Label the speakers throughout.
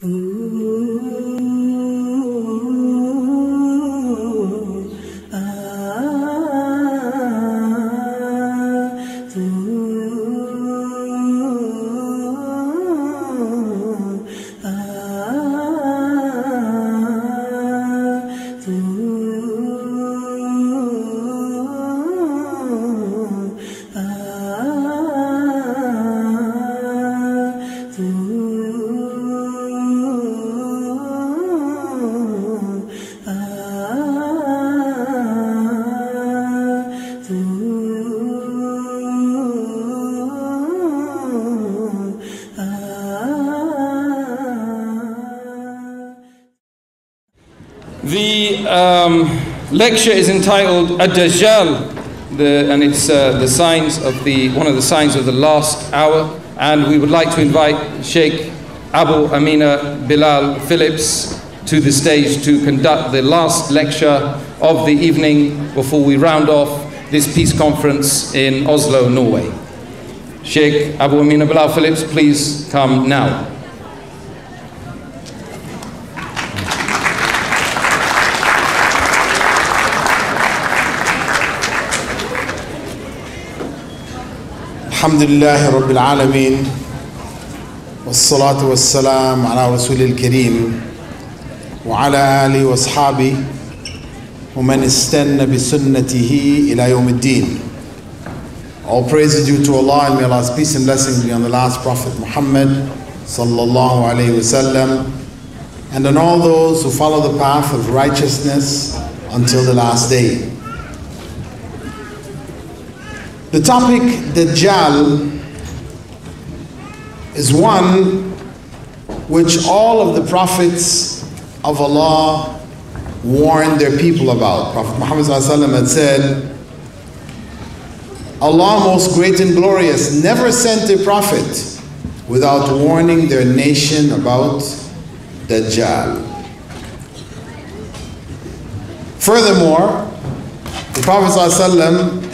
Speaker 1: The lecture is entitled Ad-Dajjal, the, and it's uh, the signs of the one of the signs of the last hour. And we would like to invite Sheikh Abu Amina Bilal Philips to the stage to conduct the last lecture of the evening before we round off this peace conference in Oslo, Norway. Sheikh Abu Amina Bilal Philips, please come now.
Speaker 2: الحمد لله رب العالمين والصلاة والسلام على رسول الكريم وعلى آله وأصحابه ومن استنى بسنته إلى يوم الدين All praise is due to Allah and may Allah's peace and blessings be on the last Prophet Muhammad sallallahu alayhi wasallam and on all those who follow the path of righteousness until the last day. The topic Dajjal is one which all of the prophets of Allah warned their people about. Prophet Muhammad had said, Allah most great and glorious never sent a prophet without warning their nation about Dajjal. Furthermore, the Prophet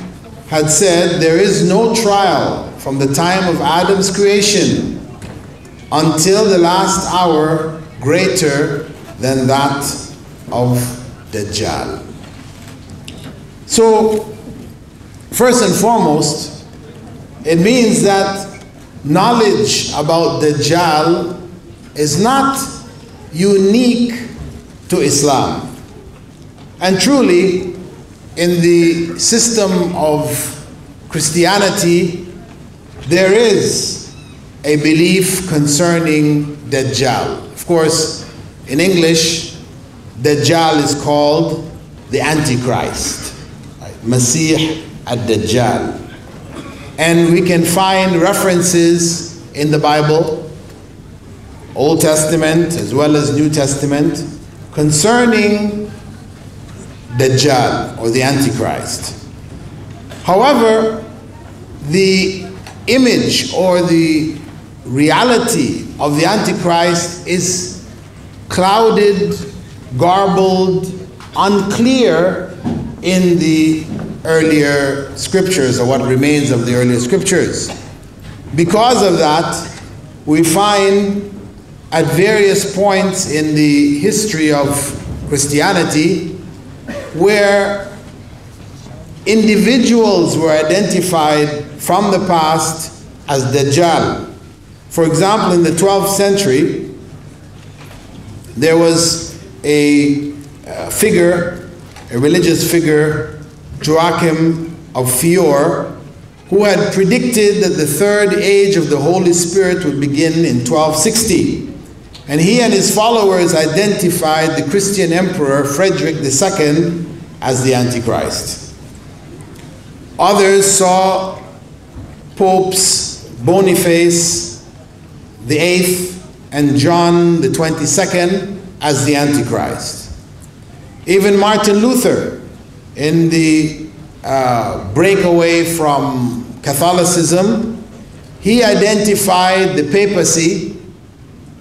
Speaker 2: had said, There is no trial from the time of Adam's creation until the last hour greater than that of Dajjal. So, first and foremost, it means that knowledge about Dajjal is not unique to Islam. And truly, in the system of Christianity, there is a belief concerning Dajjal. Of course, in English, Dajjal is called the Antichrist, right? Masih ad-Dajjal. And we can find references in the Bible, Old Testament as well as New Testament, concerning Dajjal or the Antichrist. However, the image or the reality of the Antichrist is clouded, garbled, unclear in the earlier scriptures or what remains of the earlier scriptures. Because of that, we find at various points in the history of Christianity where individuals were identified from the past as Dajjal. For example, in the 12th century, there was a, a figure, a religious figure, Joachim of Fiore, who had predicted that the third age of the Holy Spirit would begin in 1260. And he and his followers identified the Christian emperor Frederick II as the Antichrist. Others saw popes Boniface the Eighth and John the Twenty-second as the Antichrist. Even Martin Luther, in the uh, breakaway from Catholicism, he identified the papacy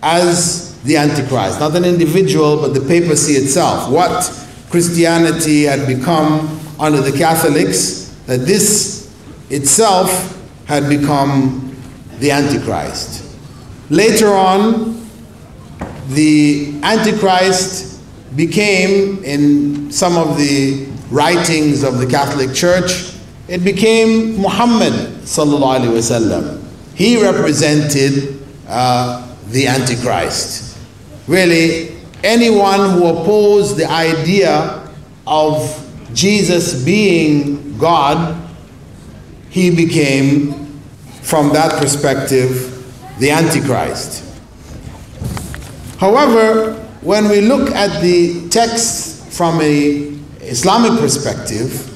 Speaker 2: as the Antichrist, not an individual, but the papacy itself. What Christianity had become under the Catholics, that this itself had become the Antichrist. Later on, the Antichrist became, in some of the writings of the Catholic Church, it became Muhammad sallallahu alaihi wasallam. He represented uh, the Antichrist. Really, anyone who opposed the idea of Jesus being God, he became, from that perspective, the Antichrist. However, when we look at the text from a Islamic perspective,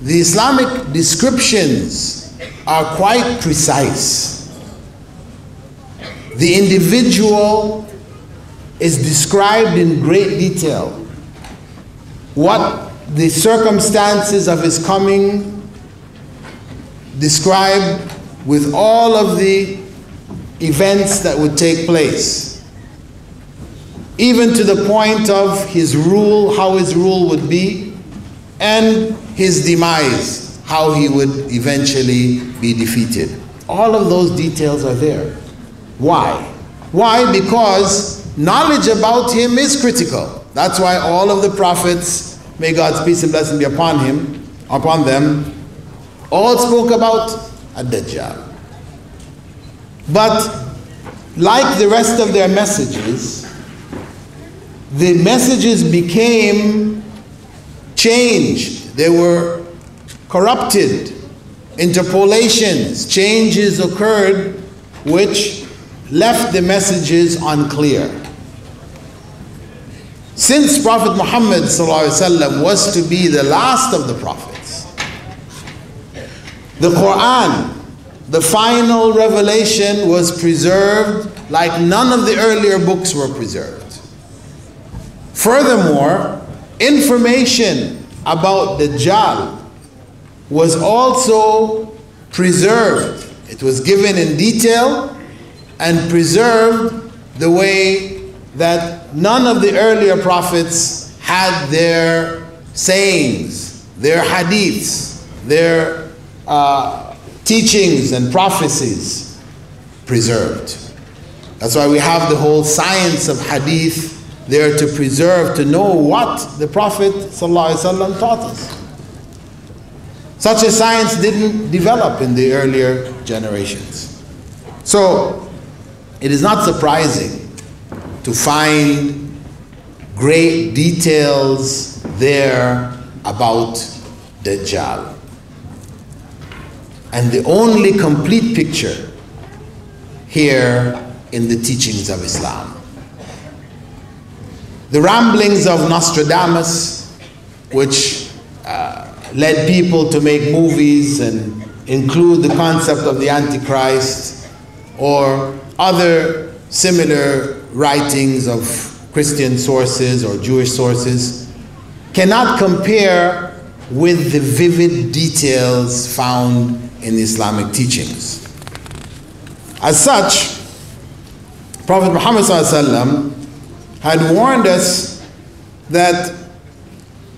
Speaker 2: the Islamic descriptions are quite precise. The individual is described in great detail. What the circumstances of his coming described with all of the events that would take place. Even to the point of his rule, how his rule would be, and his demise, how he would eventually be defeated. All of those details are there. Why? Why? Because knowledge about him is critical. That's why all of the prophets, may God's peace and blessing be upon him, upon them, all spoke about a Dajjal. But like the rest of their messages, the messages became changed. They were corrupted. Interpolations, changes occurred which left the messages unclear. Since Prophet Muhammad was to be the last of the prophets, the Quran, the final revelation, was preserved like none of the earlier books were preserved. Furthermore, information about the Dajjal was also preserved. It was given in detail and preserved the way that none of the earlier prophets had their sayings, their hadiths, their uh, teachings and prophecies preserved. That's why we have the whole science of hadith there to preserve, to know what the Prophet ﷺ taught us. Such a science didn't develop in the earlier generations. So, it is not surprising to find great details there about Dajjal. And the only complete picture here in the teachings of Islam. The ramblings of Nostradamus, which uh, led people to make movies and include the concept of the Antichrist, or other similar writings of Christian sources or Jewish sources, cannot compare with the vivid details found in Islamic teachings. As such, Prophet Muhammad had warned us that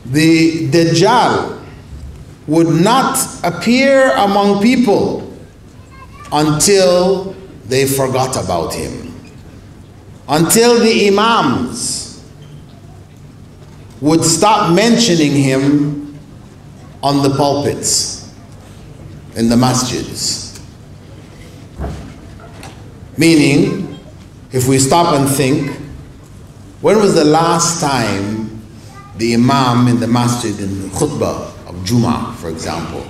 Speaker 2: the Dajjal would not appear among people until they forgot about him. Until the Imams would stop mentioning him on the pulpits, in the masjids. Meaning, if we stop and think, when was the last time the Imam in the masjid in khutbah of Jummah, for example,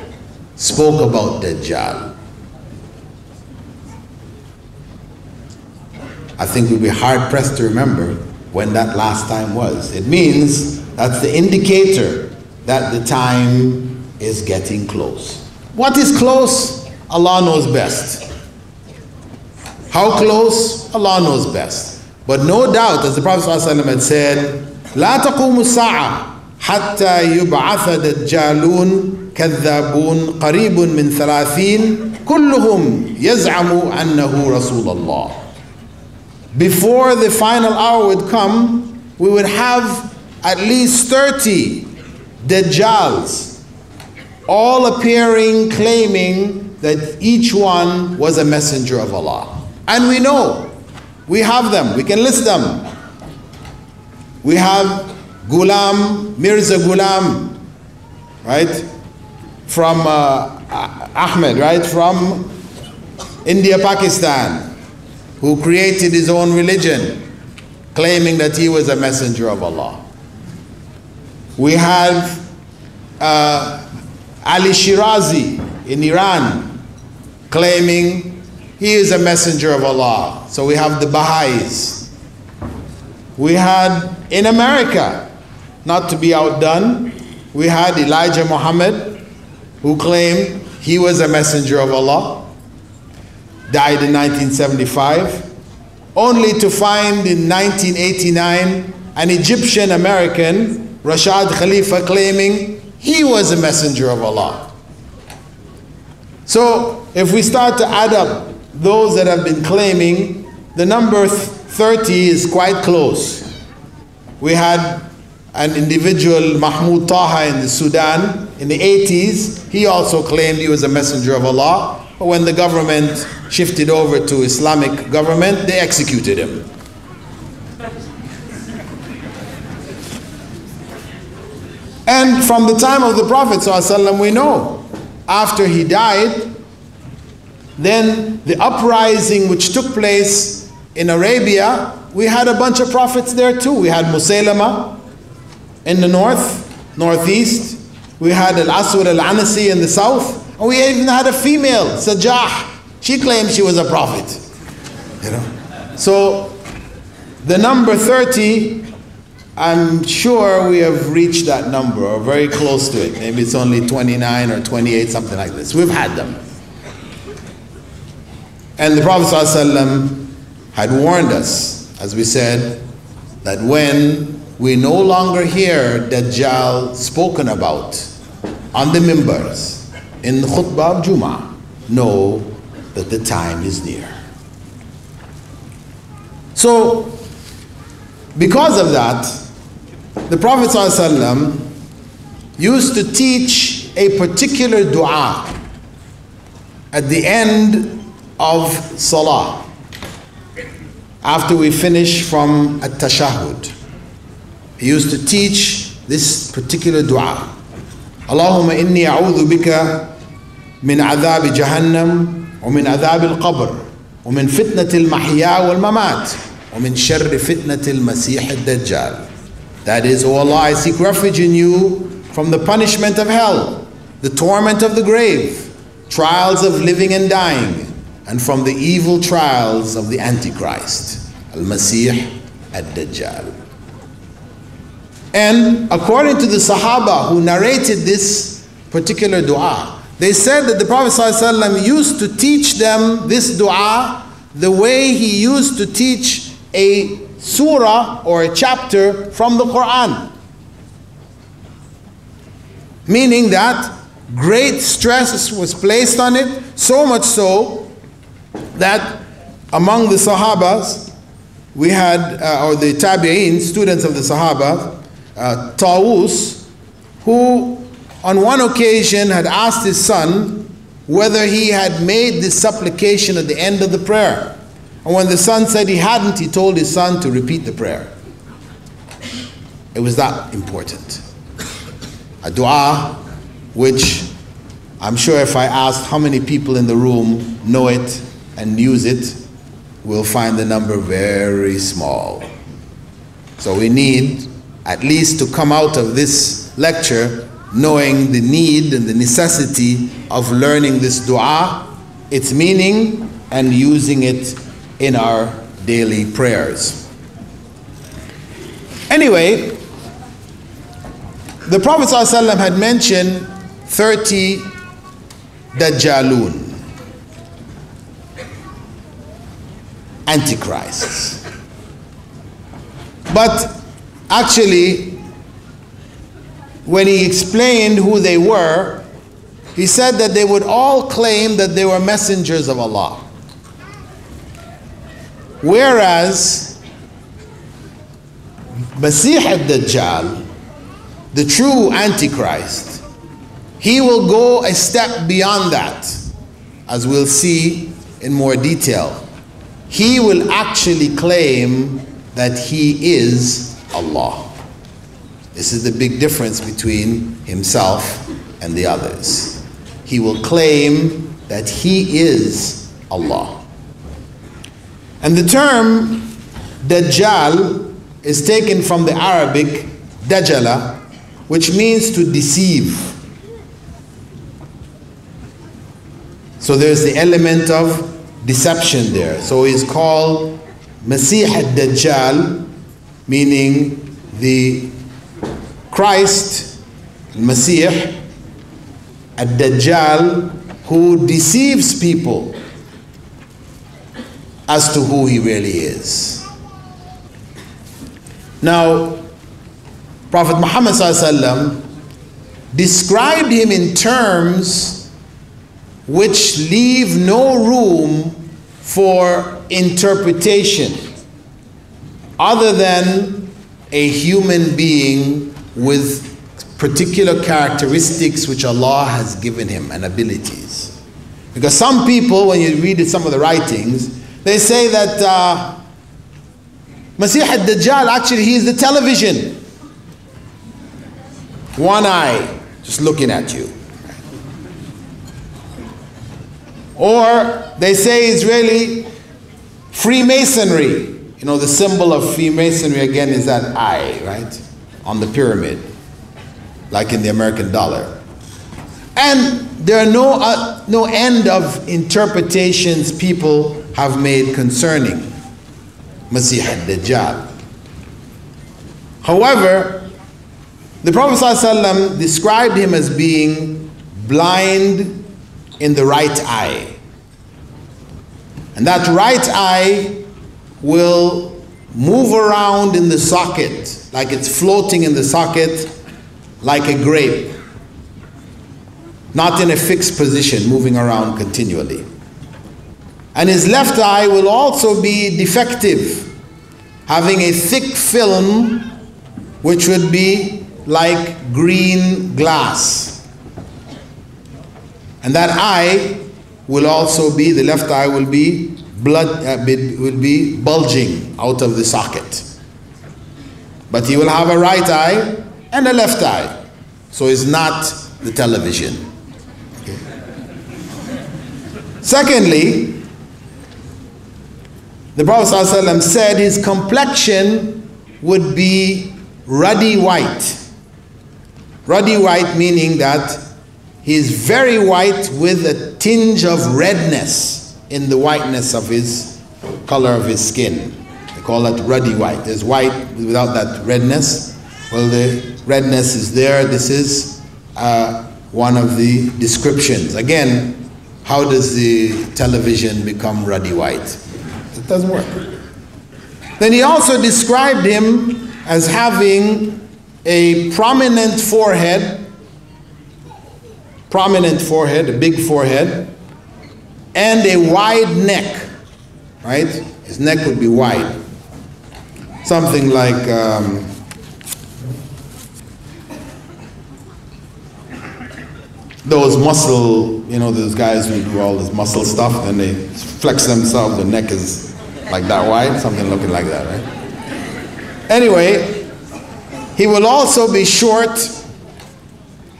Speaker 2: spoke about Dajjal? I think we'd be hard pressed to remember when that last time was. It means that's the indicator that the time is getting close. What is close? Allah knows best. How close? Allah knows best. But no doubt, as the Prophet ﷺ had said, لا تقوم الساعة حتى يبعث دجالون كذابون قريب من ثلاثين كلهم يزعم أنه رسول الله. before the final hour would come, we would have at least 30 Dajjals, all appearing claiming that each one was a messenger of Allah. And we know, we have them, we can list them. We have Ghulam, Mirza Ghulam, right? From uh, Ahmed, right? From India, Pakistan, who created his own religion, claiming that he was a messenger of Allah. We have uh, Ali Shirazi in Iran, claiming he is a messenger of Allah. So we have the Baha'is. We had in America, not to be outdone, we had Elijah Muhammad, who claimed he was a messenger of Allah, died in 1975, only to find in 1989 an Egyptian American, Rashad Khalifa, claiming he was a messenger of Allah. So if we start to add up those that have been claiming, the number 30 is quite close. We had an individual, Mahmoud Taha, in the Sudan in the 80s. He also claimed he was a messenger of Allah. When the government shifted over to Islamic government, they executed him. And from the time of the Prophet we know, after he died, then the uprising which took place in Arabia we had a bunch of prophets there too. We had Musaylama in the north, northeast. We had Al Aswad Al Anasi in the south. We even had a female, Sajah. She claimed she was a prophet. You know? So the number 30, I'm sure we have reached that number or very close to it. Maybe it's only 29 or 28, something like this. We've had them. And the Prophet ﷺ had warned us as we said, that when we no longer hear Dajjal spoken about on the mimbars in the khutbah of Jum'ah, know that the time is near. So, because of that, the Prophet ﷺ used to teach a particular dua at the end of Salah after we finish from at tashahud he used to teach this particular dua Allahumma inni a'udhu bika jahannam wa min adhab al-qabr wa min fitnat al-mahya wal-mamat min sharr fitnat al-masih al-dajjal that is, O oh Allah, I seek refuge in you from the punishment of hell, the torment of the grave, trials of living and dying, and from the evil trials of the Antichrist, Al-Masih Ad-Dajjal. And according to the Sahaba who narrated this particular dua, they said that the Prophet ﷺ used to teach them this dua the way he used to teach a surah or a chapter from the Quran. Meaning that great stress was placed on it, so much so that among the Sahabas, we had, uh, or the Tabi'een, students of the Sahaba, uh, Tawus, who on one occasion had asked his son whether he had made this supplication at the end of the prayer. And when the son said he hadn't, he told his son to repeat the prayer. It was that important. A dua which I'm sure if I asked how many people in the room know it, and use it, we'll find the number very small. So we need at least to come out of this lecture knowing the need and the necessity of learning this dua, its meaning, and using it in our daily prayers. Anyway, the Prophet ﷺ had mentioned 30 Dajjalun. antichrists. But actually, when he explained who they were, he said that they would all claim that they were messengers of Allah. Whereas Masih ad-Dajjal, the true Antichrist, he will go a step beyond that, as we'll see in more detail he will actually claim that he is Allah. This is the big difference between himself and the others. He will claim that he is Allah. And the term Dajjal is taken from the Arabic Dajjala, which means to deceive. So there's the element of deception there. So he's called Masih al-Dajjal, meaning the Christ, Messiah, a Dajjal who deceives people as to who he really is. Now, Prophet Muhammad described him in terms which leave no room for interpretation other than a human being with particular characteristics which Allah has given him and abilities. Because some people, when you read some of the writings, they say that uh, Masih al-Dajjal, actually, he is the television. One eye, just looking at you. Or they say it's really Freemasonry. You know, the symbol of Freemasonry again is that eye, right? On the pyramid, like in the American dollar. And there are no, uh, no end of interpretations people have made concerning Masih al-Dajjal. However, the Prophet ﷺ described him as being blind in the right eye. And that right eye will move around in the socket like it's floating in the socket like a grape, not in a fixed position, moving around continually. And his left eye will also be defective, having a thick film which would be like green glass. And that eye will also be, the left eye will be blood, uh, will be bulging out of the socket. But he will have a right eye and a left eye. So it's not the television. Secondly, the Prophet ﷺ said his complexion would be ruddy white. Ruddy white meaning that he is very white with a tinge of redness in the whiteness of his color of his skin. They call that ruddy white. There's white without that redness. Well, the redness is there. This is uh, one of the descriptions. Again, how does the television become ruddy white? It doesn't work. Then he also described him as having a prominent forehead, prominent forehead, a big forehead, and a wide neck, right? His neck would be wide. Something like um, those muscle, you know, those guys who do all this muscle stuff and they flex themselves, the neck is like that wide, something looking like that, right? Anyway, he will also be short,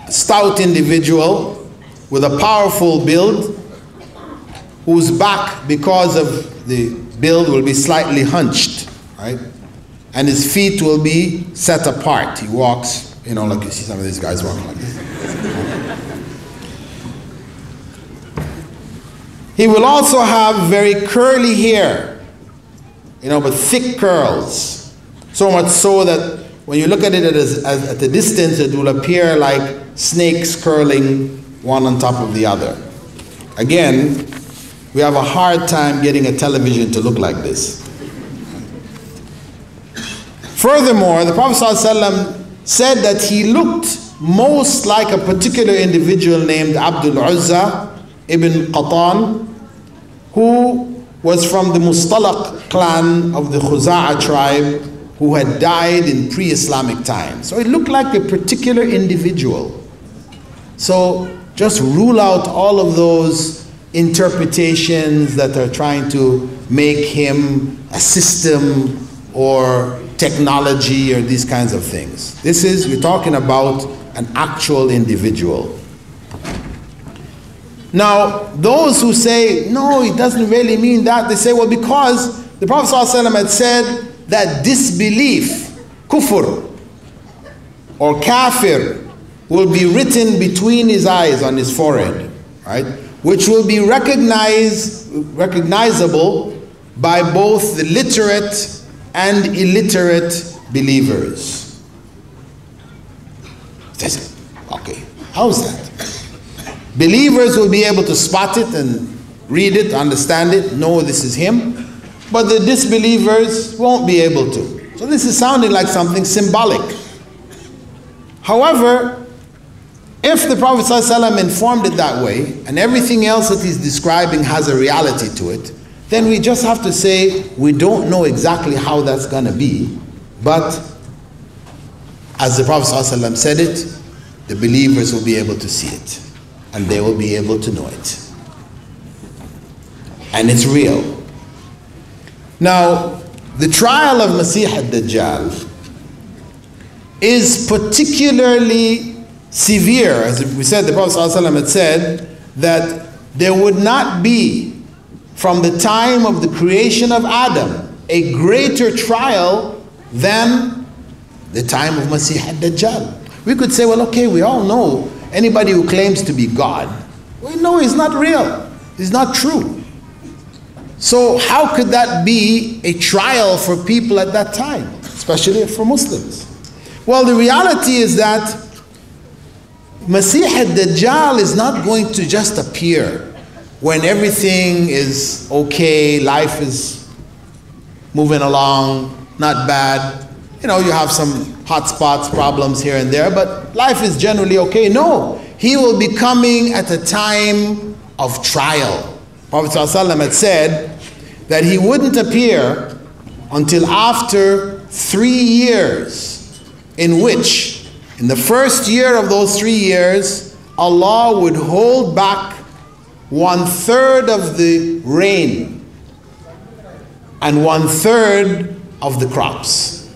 Speaker 2: stout individual with a powerful build, whose back, because of the build, will be slightly hunched, right? And his feet will be set apart. He walks, you know, like you see some of these guys walking like this. He will also have very curly hair, you know, but thick curls. So much so that when you look at it as, at a distance, it will appear like snakes curling one on top of the other. Again, we have a hard time getting a television to look like this. Furthermore, the Prophet ﷺ said that he looked most like a particular individual named Abdul Uzza ibn Qatan, who was from the Mustalaq clan of the Khuza'a tribe who had died in pre Islamic times. So it looked like a particular individual. So just rule out all of those interpretations that are trying to make him a system or technology or these kinds of things. This is, we're talking about an actual individual. Now, those who say, no, it doesn't really mean that, they say, well, because the Prophet ﷺ had said that disbelief, kufr, or kafir, will be written between his eyes on his forehead, right? Which will be recognized, recognizable by both the literate and illiterate believers. Okay, how's that? Believers will be able to spot it and read it, understand it, know this is him, but the disbelievers won't be able to. So this is sounding like something symbolic. However, if the Prophet ﷺ informed it that way, and everything else that he's describing has a reality to it, then we just have to say we don't know exactly how that's going to be, but as the Prophet ﷺ said it, the believers will be able to see it, and they will be able to know it. And it's real. Now, the trial of Masih ad-Dajjal is particularly severe. As we said, the Prophet ﷺ had said that there would not be, from the time of the creation of Adam, a greater trial than the time of Masih ad-Dajjal. We could say, well, okay, we all know anybody who claims to be God, we know he's not real. He's not true. So how could that be a trial for people at that time, especially for Muslims? Well, the reality is that Masih ad-Dajjal is not going to just appear when everything is okay, life is moving along, not bad. You know, you have some hot spots, problems here and there, but life is generally okay. No, he will be coming at a time of trial. Prophet had said that he wouldn't appear until after three years in which, in the first year of those three years, Allah would hold back one third of the rain and one third of the crops.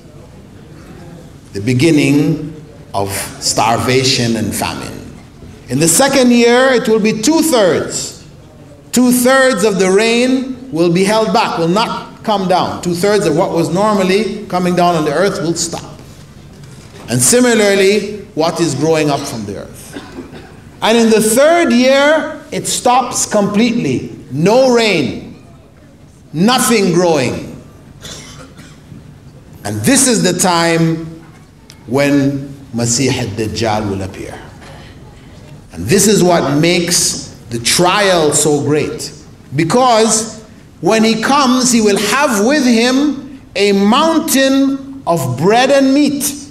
Speaker 2: The beginning of starvation and famine. In the second year, it will be two thirds. Two thirds of the rain will be held back, will not come down. Two thirds of what was normally coming down on the earth will stop. And similarly, what is growing up from the earth. And in the third year, it stops completely. No rain, nothing growing. And this is the time when Masih ad-Dajjal will appear. And this is what makes the trial so great. Because when he comes, he will have with him a mountain of bread and meat.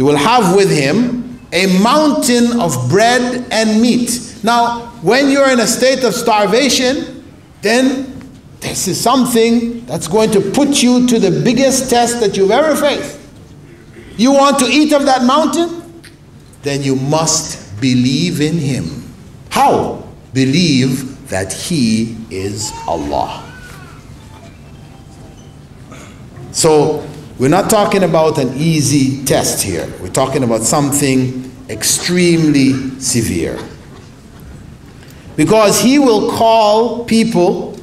Speaker 2: He will have with him a mountain of bread and meat. Now, when you're in a state of starvation, then this is something that's going to put you to the biggest test that you've ever faced. You want to eat of that mountain? Then you must believe in Him. How? Believe that He is Allah. So, we're not talking about an easy test here. We're talking about something extremely severe. Because he will call people,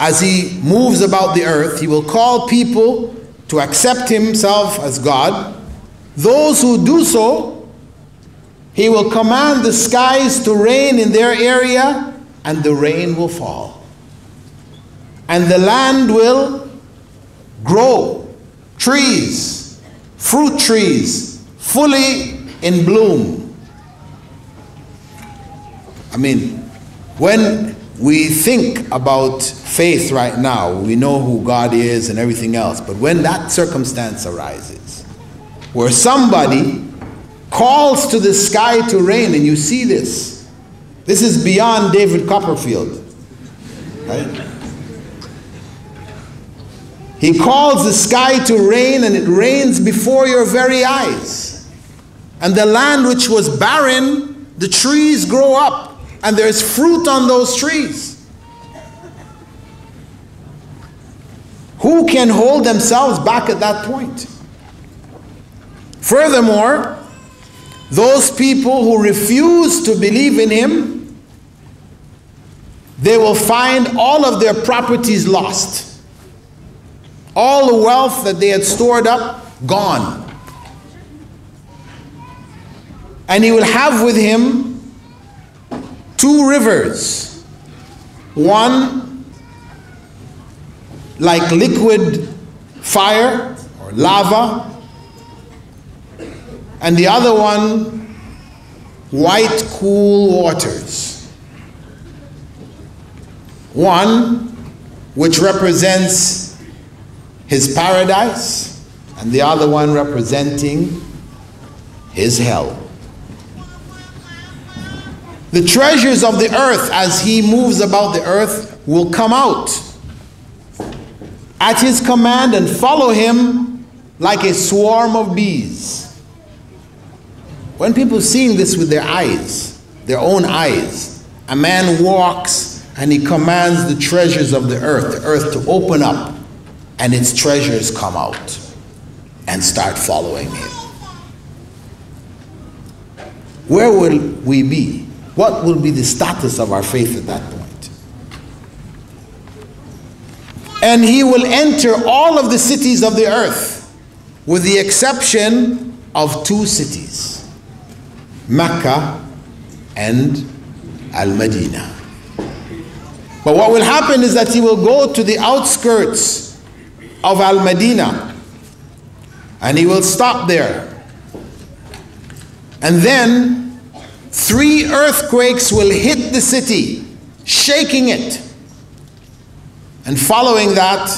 Speaker 2: as he moves about the earth, he will call people to accept himself as God. Those who do so, he will command the skies to rain in their area, and the rain will fall. And the land will grow trees, fruit trees, fully in bloom. I mean, when we think about faith right now, we know who God is and everything else, but when that circumstance arises, where somebody calls to the sky to rain, and you see this, this is beyond David Copperfield, right? He calls the sky to rain, and it rains before your very eyes. And the land which was barren, the trees grow up, and there's fruit on those trees. Who can hold themselves back at that point? Furthermore, those people who refuse to believe in him, they will find all of their properties lost. All the wealth that they had stored up, gone. And he will have with him two rivers. One like liquid fire or lava, and the other one, white, cool waters. One, which represents his paradise, and the other one representing his hell. The treasures of the earth, as he moves about the earth, will come out at his command and follow him like a swarm of bees. When people seeing this with their eyes, their own eyes, a man walks and he commands the treasures of the earth, the earth to open up, and its treasures come out and start following him. Where will we be? What will be the status of our faith at that point? And he will enter all of the cities of the earth, with the exception of two cities. Mecca and Al Medina. But what will happen is that he will go to the outskirts of Al Medina and he will stop there. And then three earthquakes will hit the city, shaking it. And following that,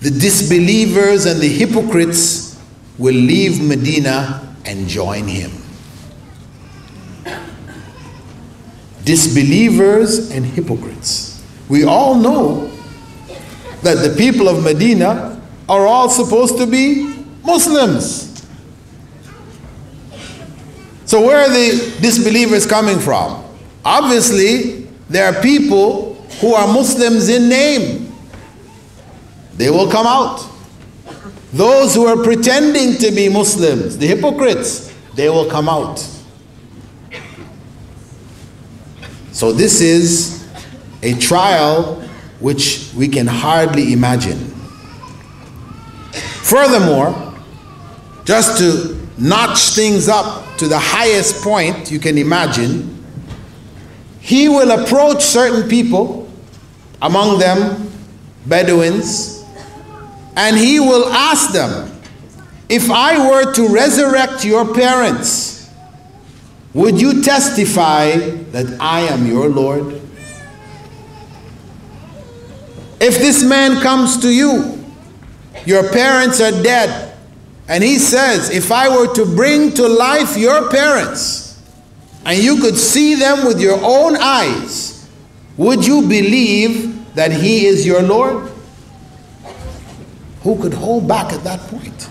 Speaker 2: the disbelievers and the hypocrites will leave Medina and join him. disbelievers and hypocrites. We all know that the people of Medina are all supposed to be Muslims. So, where are the disbelievers coming from? Obviously, there are people who are Muslims in name. They will come out. Those who are pretending to be Muslims, the hypocrites, they will come out. So this is a trial which we can hardly imagine. Furthermore, just to notch things up to the highest point you can imagine, he will approach certain people, among them Bedouins, and he will ask them, If I were to resurrect your parents, would you testify that I am your Lord? If this man comes to you, your parents are dead, and he says, If I were to bring to life your parents, and you could see them with your own eyes, would you believe that he is your Lord? Who could hold back at that point?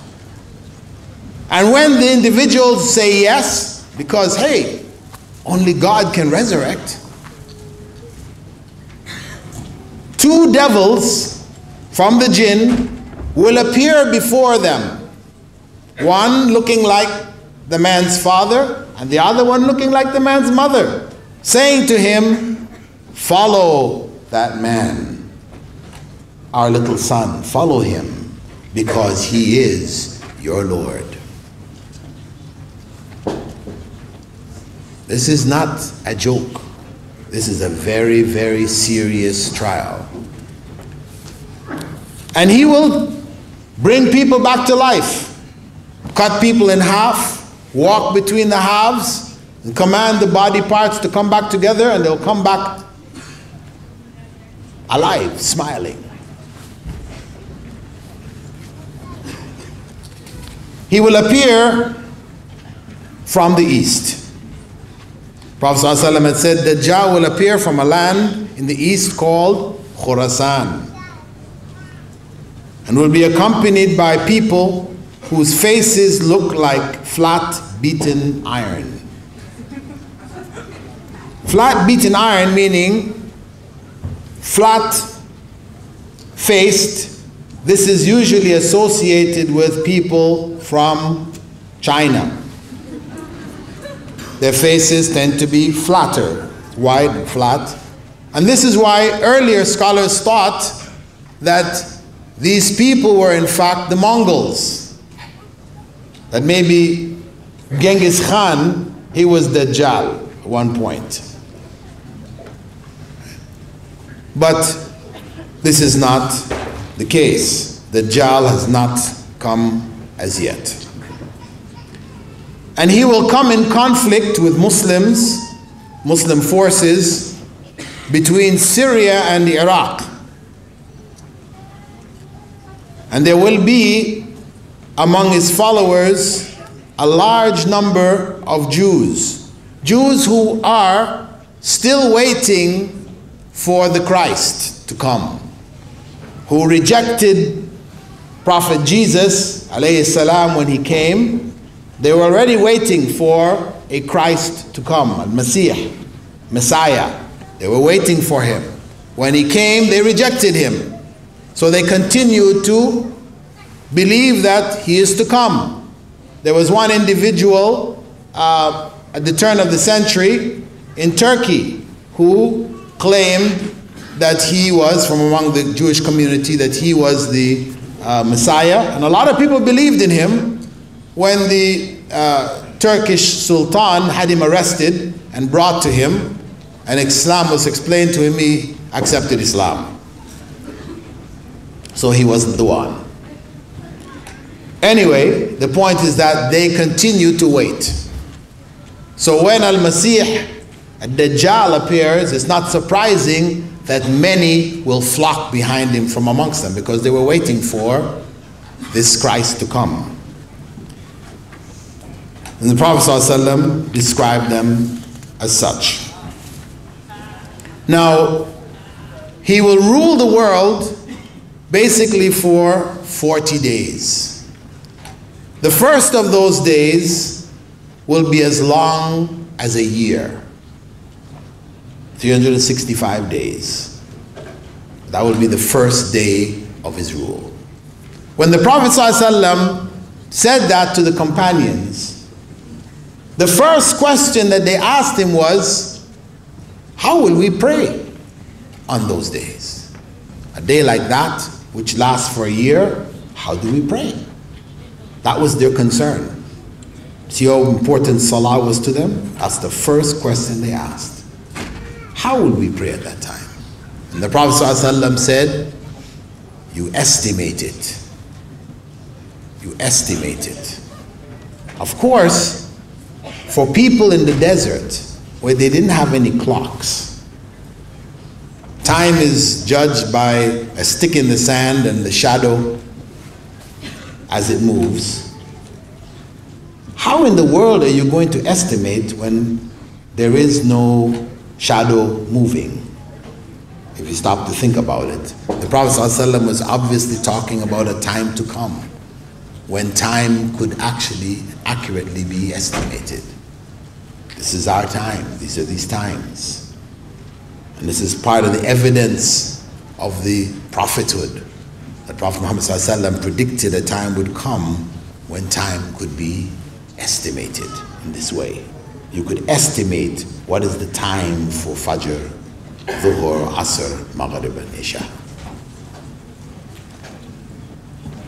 Speaker 2: And when the individuals say yes, because, hey, only God can resurrect. Two devils from the jinn will appear before them. One looking like the man's father, and the other one looking like the man's mother, saying to him, Follow that man, our little son, follow him, because he is your Lord. This is not a joke. This is a very, very serious trial. And he will bring people back to life, cut people in half, walk between the halves, and command the body parts to come back together, and they'll come back alive, smiling. He will appear from the east. Prophet had said, Dajjal will appear from a land in the east called Khurasan and will be accompanied by people whose faces look like flat beaten iron. Flat beaten iron meaning flat faced this is usually associated with people from China. Their faces tend to be flatter, wide flat. And this is why earlier scholars thought that these people were in fact the Mongols. That maybe Genghis Khan, he was Dajjal at one point. But this is not the case. The Dajjal has not come as yet. And he will come in conflict with Muslims, Muslim forces, between Syria and Iraq. And there will be among his followers a large number of Jews. Jews who are still waiting for the Christ to come, who rejected Prophet Jesus salam, when he came. They were already waiting for a Christ to come, a Messiah, Messiah. They were waiting for him. When he came, they rejected him. So they continued to believe that he is to come. There was one individual uh, at the turn of the century in Turkey who claimed that he was from among the Jewish community, that he was the uh, Messiah. And a lot of people believed in him when the uh, Turkish Sultan had him arrested and brought to him, and Islam was explained to him, he accepted Islam. So he wasn't the one. Anyway, the point is that they continue to wait. So when Al Masih Dajjal appears, it's not surprising that many will flock behind him from amongst them because they were waiting for this Christ to come. And the Prophet ﷺ described them as such. Now, he will rule the world basically for 40 days. The first of those days will be as long as a year. 365 days. That will be the first day of his rule. When the Prophet ﷺ said that to the companions, the first question that they asked him was, How will we pray on those days? A day like that, which lasts for a year, how do we pray? That was their concern. See how important Salah was to them? That's the first question they asked. How would we pray at that time? And the Prophet ﷺ said, You estimate it. You estimate it. Of course, for people in the desert where they didn't have any clocks, time is judged by a stick in the sand and the shadow as it moves. How in the world are you going to estimate when there is no shadow moving. If you stop to think about it, the Prophet ﷺ was obviously talking about a time to come when time could actually accurately be estimated. This is our time, these are these times. And this is part of the evidence of the prophethood. That Prophet Muhammad predicted a time would come when time could be estimated in this way you could estimate what is the time for Fajr, Dhuhr, Asr, Maghrib, and Isha.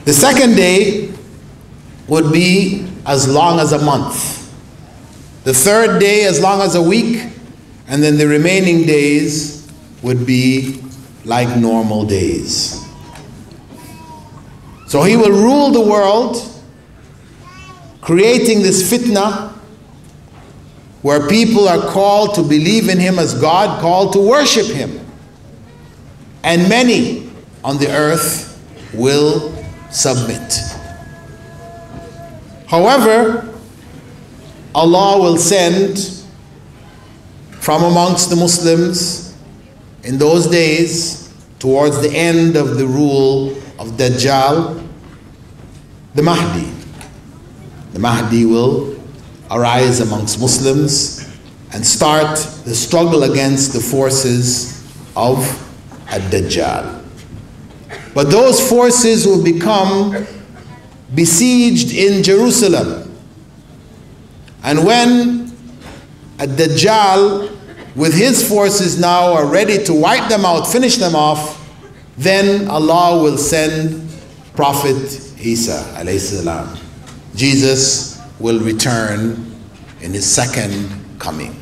Speaker 2: The second day would be as long as a month. The third day as long as a week, and then the remaining days would be like normal days. So he will rule the world, creating this fitna where people are called to believe in Him as God, called to worship Him. And many on the earth will submit. However, Allah will send from amongst the Muslims in those days, towards the end of the rule of Dajjal, the Mahdi. The Mahdi will arise amongst Muslims and start the struggle against the forces of Ad-Dajjal. But those forces will become besieged in Jerusalem. And when Ad Dajjal, with his forces now, are ready to wipe them out, finish them off, then Allah will send Prophet Isa. Salam. Jesus will return in his second coming.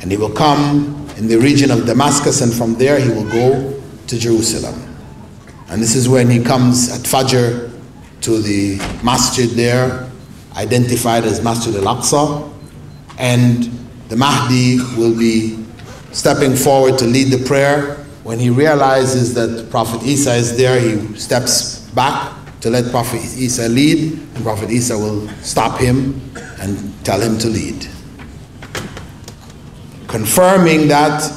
Speaker 2: And he will come in the region of Damascus, and from there he will go to Jerusalem. And this is when he comes at Fajr to the masjid there, identified as Masjid al Aqsa. And the Mahdi will be stepping forward to lead the prayer. When he realizes that Prophet Isa is there, he steps back to let Prophet Isa lead, and Prophet Isa will stop him and tell him to lead. Confirming that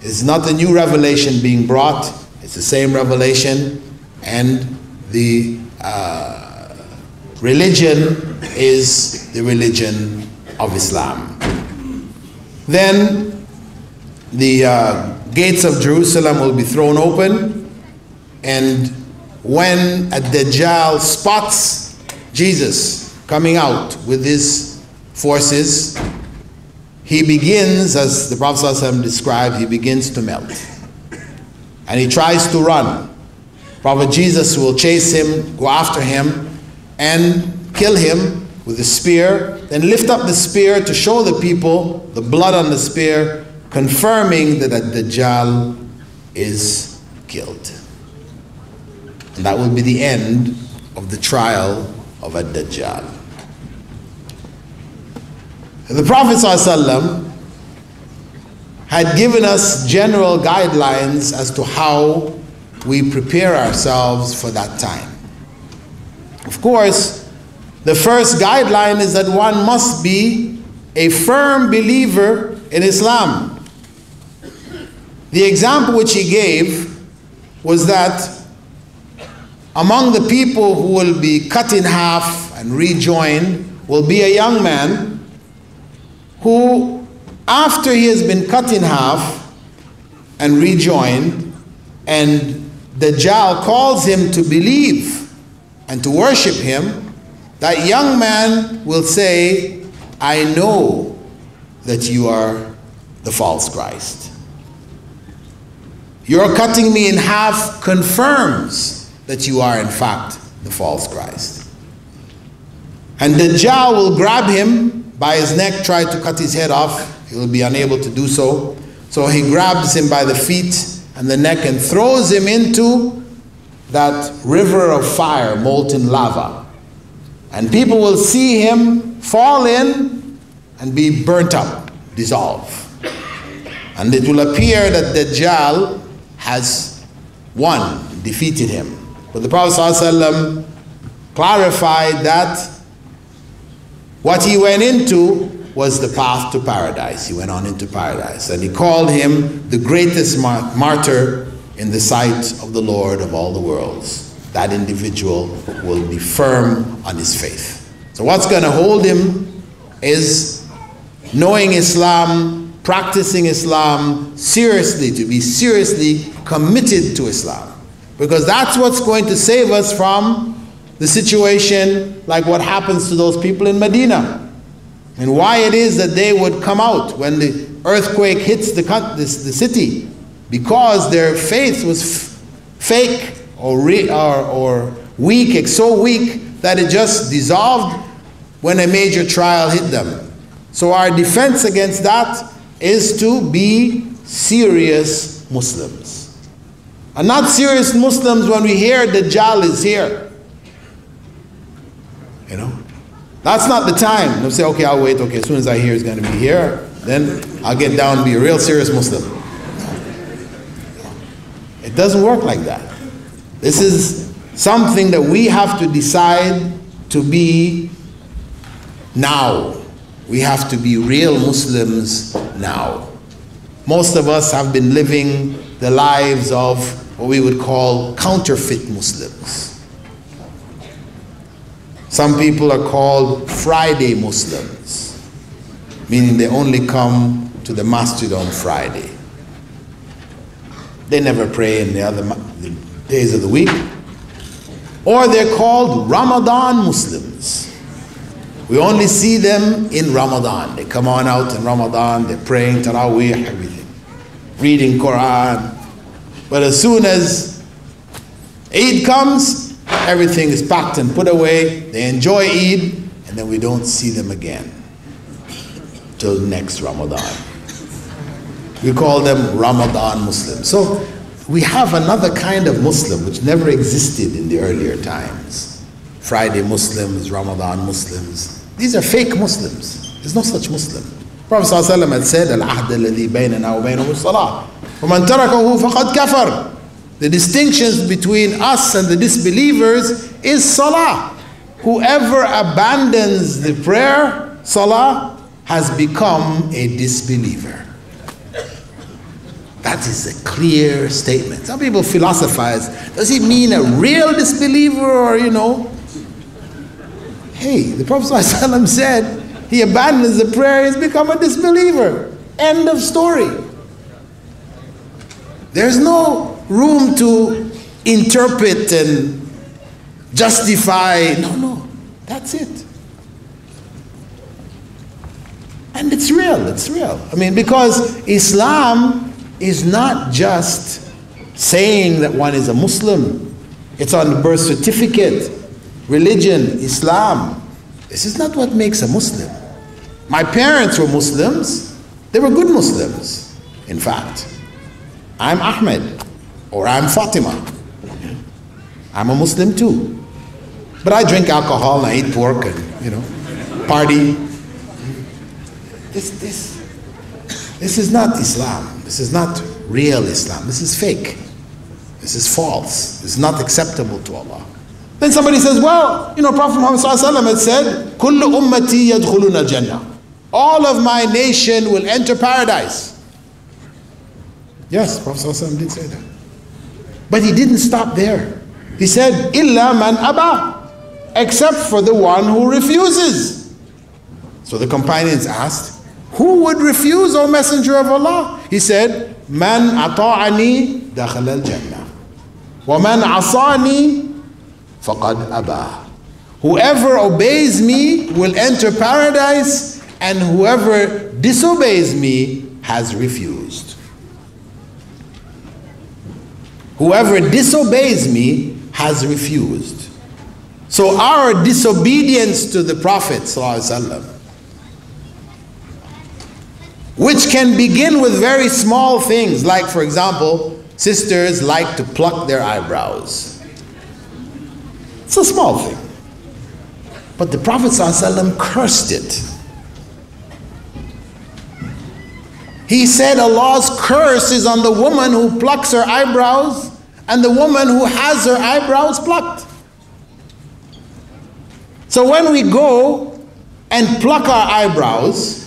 Speaker 2: it's not a new revelation being brought, it's the same revelation, and the uh, religion is the religion of Islam. Then the uh, gates of Jerusalem will be thrown open, and when a Dajjal spots Jesus coming out with his forces, he begins, as the Prophet described, he begins to melt and he tries to run. Prophet Jesus will chase him, go after him, and kill him with a spear, then lift up the spear to show the people the blood on the spear, confirming that the Dajjal is killed. And that will be the end of the trial of a Dajjal. And The Prophet ﷺ had given us general guidelines as to how we prepare ourselves for that time. Of course, the first guideline is that one must be a firm believer in Islam. The example which he gave was that among the people who will be cut in half and rejoined will be a young man who after he has been cut in half and rejoined, and Dajjal calls him to believe and to worship him, that young man will say, I know that you are the false Christ. Your cutting me in half confirms that you are, in fact, the false Christ. And Dajjal will grab him by his neck, try to cut his head off, he will be unable to do so. So he grabs him by the feet and the neck and throws him into that river of fire, molten lava. And people will see him fall in and be burnt up, dissolve. And it will appear that Dajjal has won, defeated him. But the Prophet ﷺ clarified that what he went into was the path to paradise. He went on into paradise. And he called him the greatest mar- martyr in the sight of the Lord of all the worlds. That individual will be firm on his faith. So, what's going to hold him is knowing Islam, practicing Islam seriously, to be seriously committed to Islam. Because that's what's going to save us from the situation like what happens to those people in Medina and why it is that they would come out when the earthquake hits the, the, the city because their faith was fake or, or, or weak, so weak that it just dissolved when a major trial hit them. So our defense against that is to be serious Muslims. And not serious Muslims when we hear Dajjal is here. You know? That's not the time. They'll say, okay, I'll wait. Okay, as soon as I hear he's going to be here, then I'll get down and be a real serious Muslim. It doesn't work like that. This is something that we have to decide to be now. We have to be real Muslims now. Most of us have been living the lives of what we would call counterfeit Muslims. Some people are called Friday Muslims, meaning they only come to the masjid on Friday. They never pray in the other days of the week. Or they're called Ramadan Muslims. We only see them in Ramadan. They come on out in Ramadan, they're praying Taraweeh, everything, reading Quran. But as soon as Eid comes, everything is packed and put away. They enjoy Eid, and then we don't see them again till next Ramadan. We call them Ramadan Muslims. So we have another kind of Muslim which never existed in the earlier times. Friday Muslims, Ramadan Muslims. These are fake Muslims. There's no such Muslim. Prophet ﷺ had said, العهد الذي بيننا وبينهم الصلاة ومن تركه فقد كفر. The distinctions between us and the disbelievers is salah. Whoever abandons the prayer, salah, has become a disbeliever. That is a clear statement. Some people philosophize. Does it mean a real disbeliever or, you know? Hey, the Prophet ﷺ said he abandons the prayer, he's become a disbeliever. End of story. There's no room to interpret and justify. No, no. That's it. And it's real, it's real. I mean, because Islam is not just saying that one is a Muslim. It's on the birth certificate, religion, Islam. This is not what makes a Muslim. My parents were Muslims. They were good Muslims, in fact. I'm Ahmed, or I'm Fatima. I'm a Muslim too. But I drink alcohol and I eat pork and, you know, party. This, this, this is not Islam. This is not real Islam. This is fake. This is false. This is not acceptable to Allah. Then somebody says, well, you know, Prophet Muhammad had said, كُلُّ أُمَّتِي يَدْخُلُونَ الْجَنَّةِ All of my nation will enter paradise. Yes, Prophet did say that. But he didn't stop there. He said, إِلَّا مَنْ أَبَى Except for the one who refuses. So the companions asked, who would refuse, O Messenger of Allah? He said, Man ata'ani dakhal al-jannah. Wa man asani faqad aba. Whoever obeys me will enter paradise, and whoever disobeys me has refused. Whoever disobeys me has refused. So our disobedience to the Prophet sallallahu which can begin with very small things, like, for example, sisters like to pluck their eyebrows. It's a small thing. But the Prophet ﷺ cursed it. He said Allah's curse is on the woman who plucks her eyebrows and the woman who has her eyebrows plucked. So when we go and pluck our eyebrows,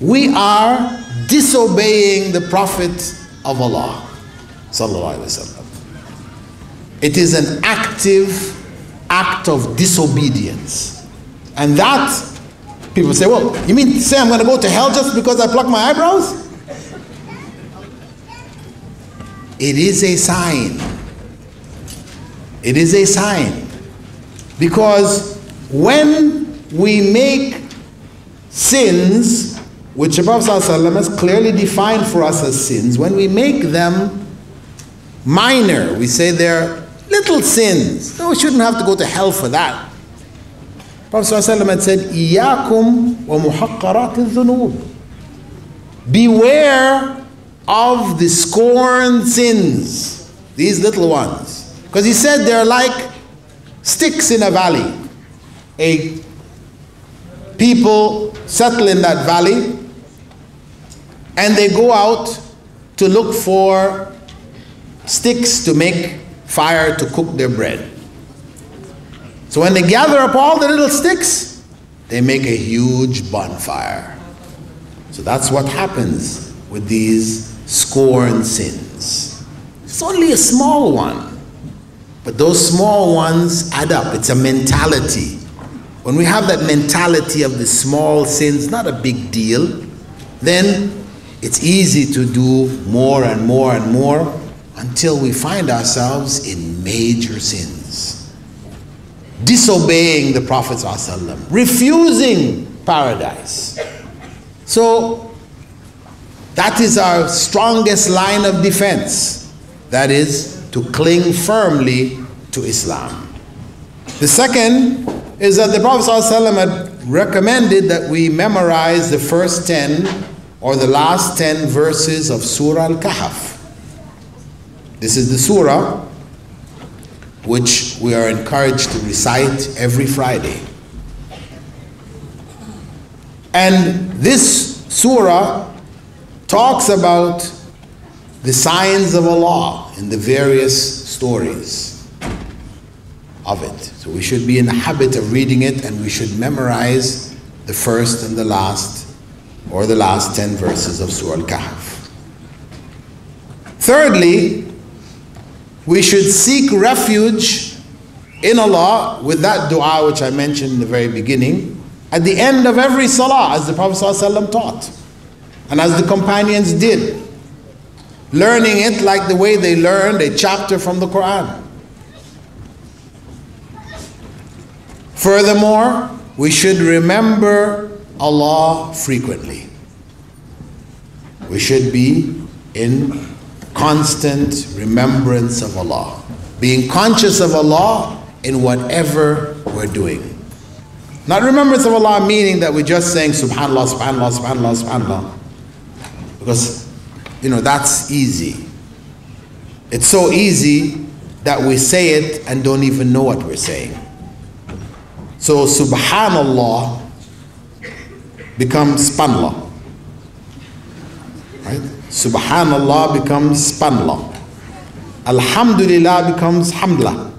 Speaker 2: we are disobeying the Prophet of Allah. It is an active act of disobedience. And that, people say, well, you mean to say I'm going to go to hell just because I pluck my eyebrows? It is a sign. It is a sign. Because when we make sins which the Prophet has clearly defined for us as sins, when we make them minor, we say they're little sins. No, we shouldn't have to go to hell for that. The Prophet ﷺ had said, "Iyakum wa muhaqqarat al Beware of the scorned sins, these little ones. Because he said they're like sticks in a valley. A people settle in that valley and they go out to look for sticks to make fire to cook their bread. So when they gather up all the little sticks, they make a huge bonfire. So that's what happens with these scorn sins. It's only a small one, but those small ones add up. It's a mentality. When we have that mentality of the small sins, not a big deal, then it's easy to do more and more and more until we find ourselves in major sins. Disobeying the Prophet, refusing paradise. So, that is our strongest line of defense. That is to cling firmly to Islam. The second is that the Prophet ﷺ had recommended that we memorize the first 10 or the last 10 verses of Surah Al Kahf. This is the surah which we are encouraged to recite every Friday. And this surah talks about the signs of Allah in the various stories of it. So we should be in the habit of reading it and we should memorize the first and the last or the last 10 verses of Surah Al Kahf. Thirdly, we should seek refuge in Allah with that dua which I mentioned in the very beginning at the end of every salah, as the Prophet ﷺ taught, and as the companions did, learning it like the way they learned a chapter from the Quran. Furthermore, we should remember Allah frequently. We should be in constant remembrance of Allah, being conscious of Allah in whatever we're doing. Not remembrance of Allah meaning that we're just saying subhanallah, subhanallah, subhanallah, subhanallah. Because, you know, that's easy. It's so easy that we say it and don't even know what we're saying. So subhanallah becomes spanla. Right? Subhanallah becomes spanla. Alhamdulillah becomes hamdla.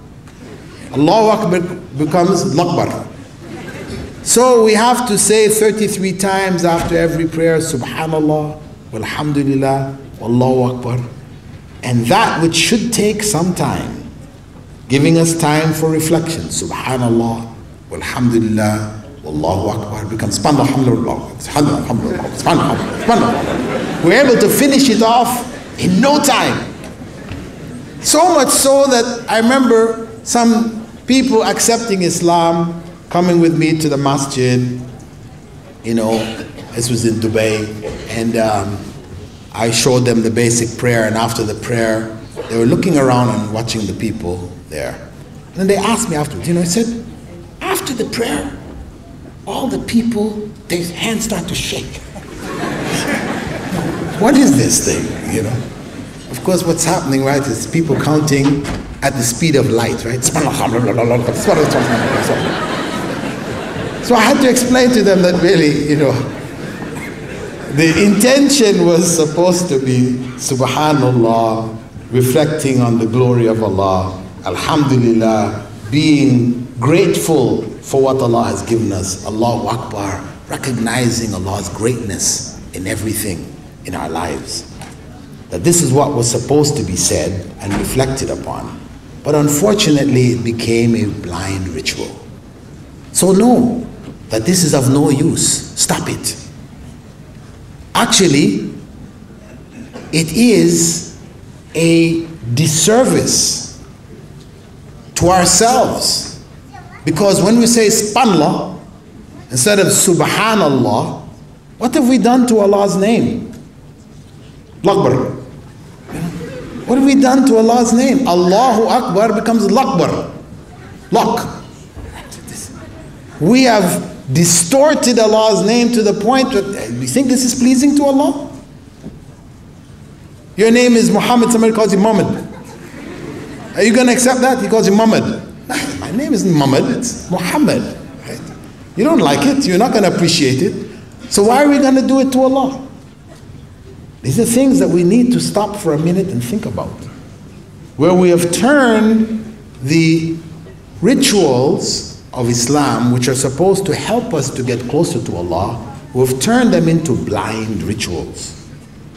Speaker 2: Allahu Akbar becomes lakbar. So we have to say 33 times after every prayer, Subhanallah, Alhamdulillah, Allahu Akbar. And that which should take some time, giving us time for reflection, Subhanallah, Alhamdulillah, Allahu Akbar becomes Subhanallah, Subhanallah, Subhanallah, We're able to finish it off in no time. So much so that I remember some people accepting Islam coming with me to the masjid. You know, this was in Dubai, and um, I showed them the basic prayer. And after the prayer, they were looking around and watching the people there. And then they asked me afterwards. You know, I said, after the prayer, all the people, their hands start to shake. what is this thing? You know. Of course, what's happening, right, is people counting at the speed of light, right? So I had to explain to them that really, you know, the intention was supposed to be subhanallah, reflecting on the glory of Allah, alhamdulillah, being grateful for what Allah has given us, Allahu Akbar, recognizing Allah's greatness in everything in our lives. That this is what was supposed to be said and reflected upon. But unfortunately, it became a blind ritual. So, no, that this is of no use. Stop it. Actually, it is a disservice to ourselves. Because when we say Spanla instead of Subhanallah, what have we done to Allah's name? Lakbar. What have we done to Allah's name? Allahu Akbar becomes Lakbar. Lak. We have distorted Allah's name to the point that we think this is pleasing to Allah? Your name is Muhammad, somebody calls you Muhammad. Are you going to accept that? He calls you Muhammad. My name isn't Muhammad, it's Muhammad. Right? You don't like it, you're not going to appreciate it. So why are we going to do it to Allah? These are things that we need to stop for a minute and think about. Where we have turned the rituals of Islam, which are supposed to help us to get closer to Allah, we've turned them into blind rituals.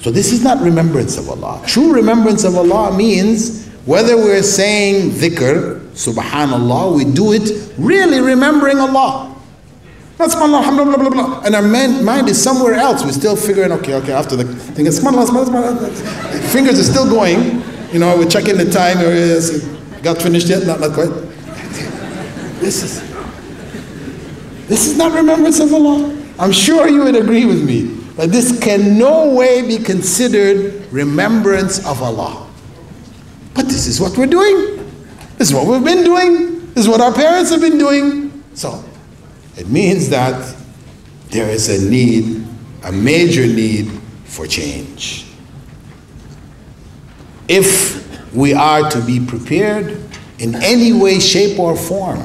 Speaker 2: So this is not remembrance of Allah. True remembrance of Allah means whether we're saying dhikr, subhanallah, we do it really remembering Allah. subhanallah, alhamdulillah, blah, blah, blah. And our man, mind is somewhere else. We're still figuring, okay, okay, after the thing. Fingers are still going. You know, we're checking the time. Got finished yet? Not, not quite. This is, this is not remembrance of Allah. I'm sure you would agree with me that this can no way be considered remembrance of Allah. But this is what we're doing. This is what we've been doing. This is what our parents have been doing. So, it means that there is a need, a major need for change. If we are to be prepared in any way, shape, or form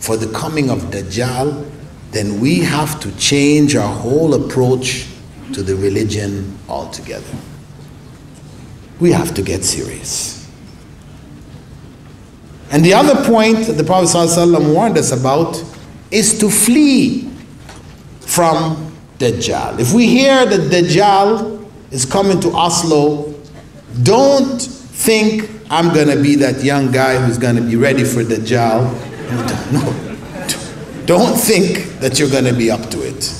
Speaker 2: for the coming of Dajjal, then we have to change our whole approach to the religion altogether. We have to get serious. And the other point that the Prophet ﷺ warned us about is to flee from Dajjal. If we hear that Dajjal is coming to Oslo, don't think I'm going to be that young guy who's going to be ready for Dajjal. No. Don't think that you're going to be up to it.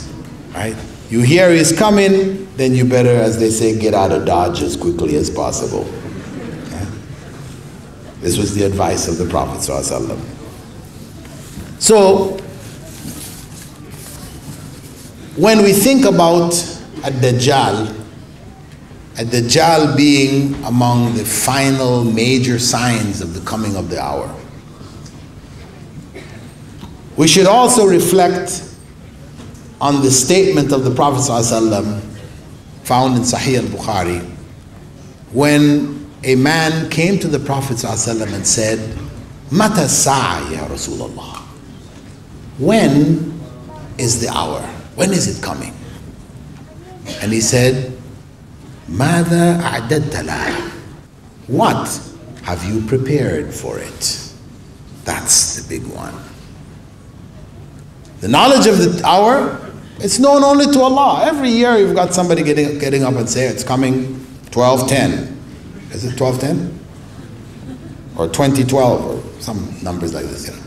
Speaker 2: Right? You hear he's coming, then you better, as they say, get out of Dodge as quickly as possible. This was the advice of the Prophet. So, when we think about a Dajjal, a Dajjal being among the final major signs of the coming of the hour, we should also reflect on the statement of the Prophet ﷺ found in Sahih al Bukhari when a man came to the Prophet ﷺ and said, Mata sa'a ya Rasulullah. When is the hour? When is it coming? And he said, Mada a'dadta What have you prepared for it? That's the big one. The knowledge of the hour, it's known only to Allah. Every year you've got somebody getting, getting up and saying, it's coming 1210. Is it 1210? Or 2012 or some numbers like this, you know.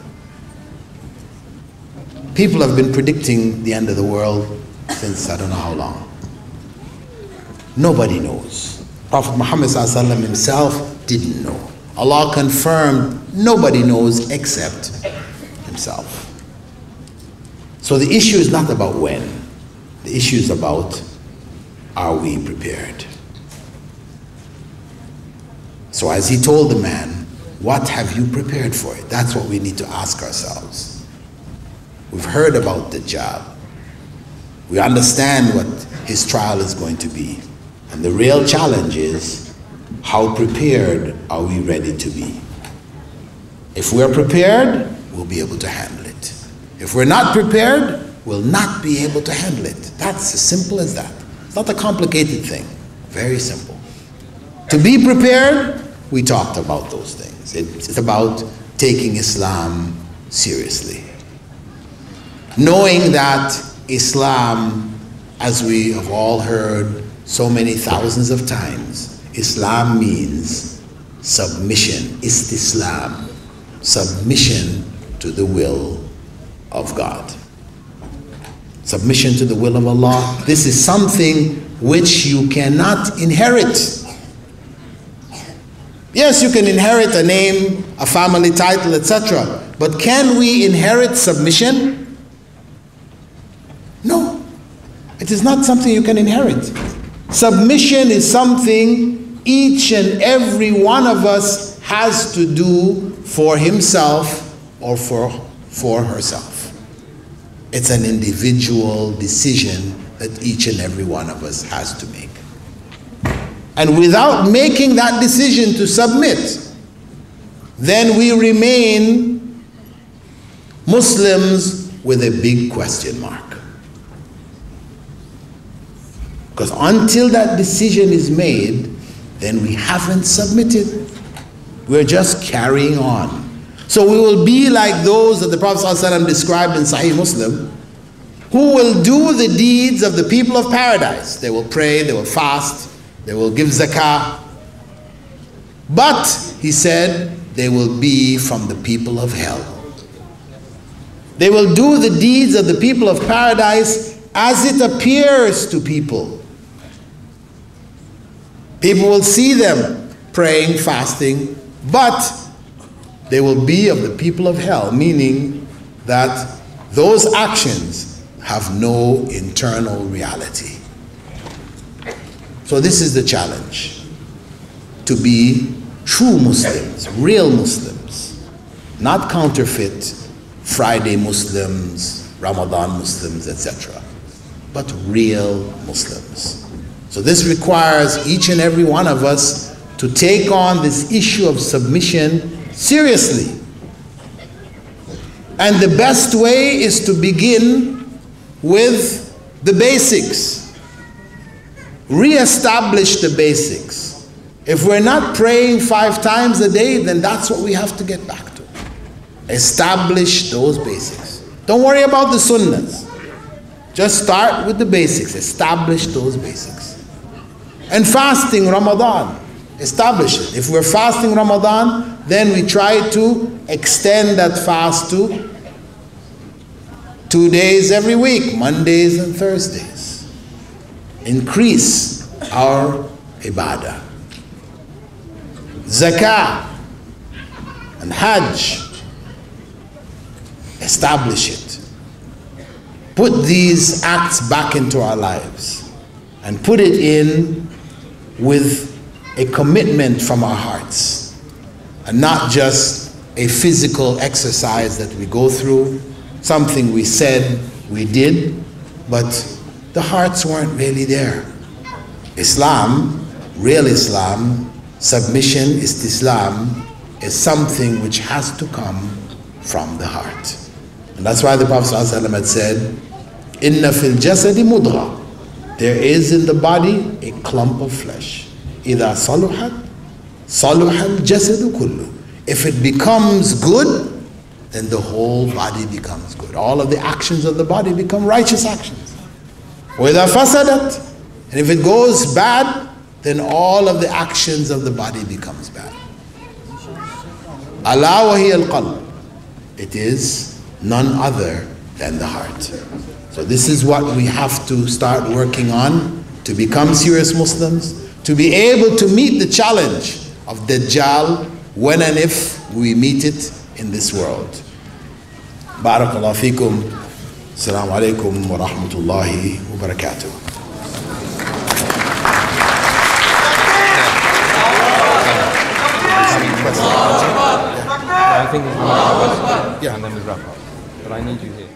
Speaker 2: People have been predicting the end of the world since I don't know how long. Nobody knows. Prophet Muhammad himself didn't know. Allah confirmed nobody knows except himself. So the issue is not about when. The issue is about are we prepared? So, as he told the man, What have you prepared for it? That's what we need to ask ourselves. We've heard about the Dajjal, we understand what his trial is going to be. And the real challenge is how prepared are we ready to be? If we're prepared, we'll be able to handle it. If we're not prepared, we'll not be able to handle it. That's as simple as that. It's not a complicated thing, very simple. To be prepared, we talked about those things. It's about taking Islam seriously. Knowing that Islam, as we have all heard so many thousands of times, Islam means submission, istislam, submission to the will of God. Submission to the will of Allah. This is something which you cannot inherit Yes, you can inherit a name, a family title, etc. But can we inherit submission? No. It is not something you can inherit. Submission is something each and every one of us has to do for himself or for, for herself. It's an individual decision that each and every one of us has to make. And without making that decision to submit, then we remain Muslims with a big question mark. Because until that decision is made, then we haven't submitted. We're just carrying on. So we will be like those that the Prophet ﷺ described in Sahih Muslim, who will do the deeds of the people of paradise. They will pray, they will fast, they will give zakah. But, he said, they will be from the people of hell. They will do the deeds of the people of paradise as it appears to people. People will see them praying, fasting, but they will be of the people of hell, meaning that those actions have no internal reality. So, this is the challenge to be true Muslims, real Muslims, not counterfeit Friday Muslims, Ramadan Muslims, etc., but real Muslims. So, this requires each and every one of us to take on this issue of submission seriously. And the best way is to begin with the basics. Re-establish the basics. If we're not praying five times a day, then that's what we have to get back to. Establish those basics. Don't worry about the sunnahs. Just start with the basics. Establish those basics. And fasting Ramadan. Establish it. If we're fasting Ramadan, then we try to extend that fast to two days every week, Mondays and Thursdays. Increase our ibadah. Zakah and Hajj. Establish it. Put these acts back into our lives and put it in with a commitment from our hearts and not just a physical exercise that we go through, something we said we did, but the hearts weren't really there. Islam, real Islam, submission is Islam, is something which has to come from the heart. And that's why the Prophet ﷺ had said, Inna fil jasadi mudgha. There is in the body a clump of flesh. Ida saluhat, saluhal jasadu kullu. If it becomes good, then the whole body becomes good. All of the actions of the body become righteous actions وإذا فسدت and if it goes bad, then all of the actions of the body becomes bad. Allah وهي القلب. It is none other than the heart. So this is what we have to start working on to become serious Muslims, to be able to meet the challenge of Dajjal when and if we meet it in this world. Barakallahu fikum. Assalamu alaikum wa rahmatullahi wa barakatuh.
Speaker 1: I think it's one question,
Speaker 2: Yeah.
Speaker 1: and then we wrap up. But I need you here.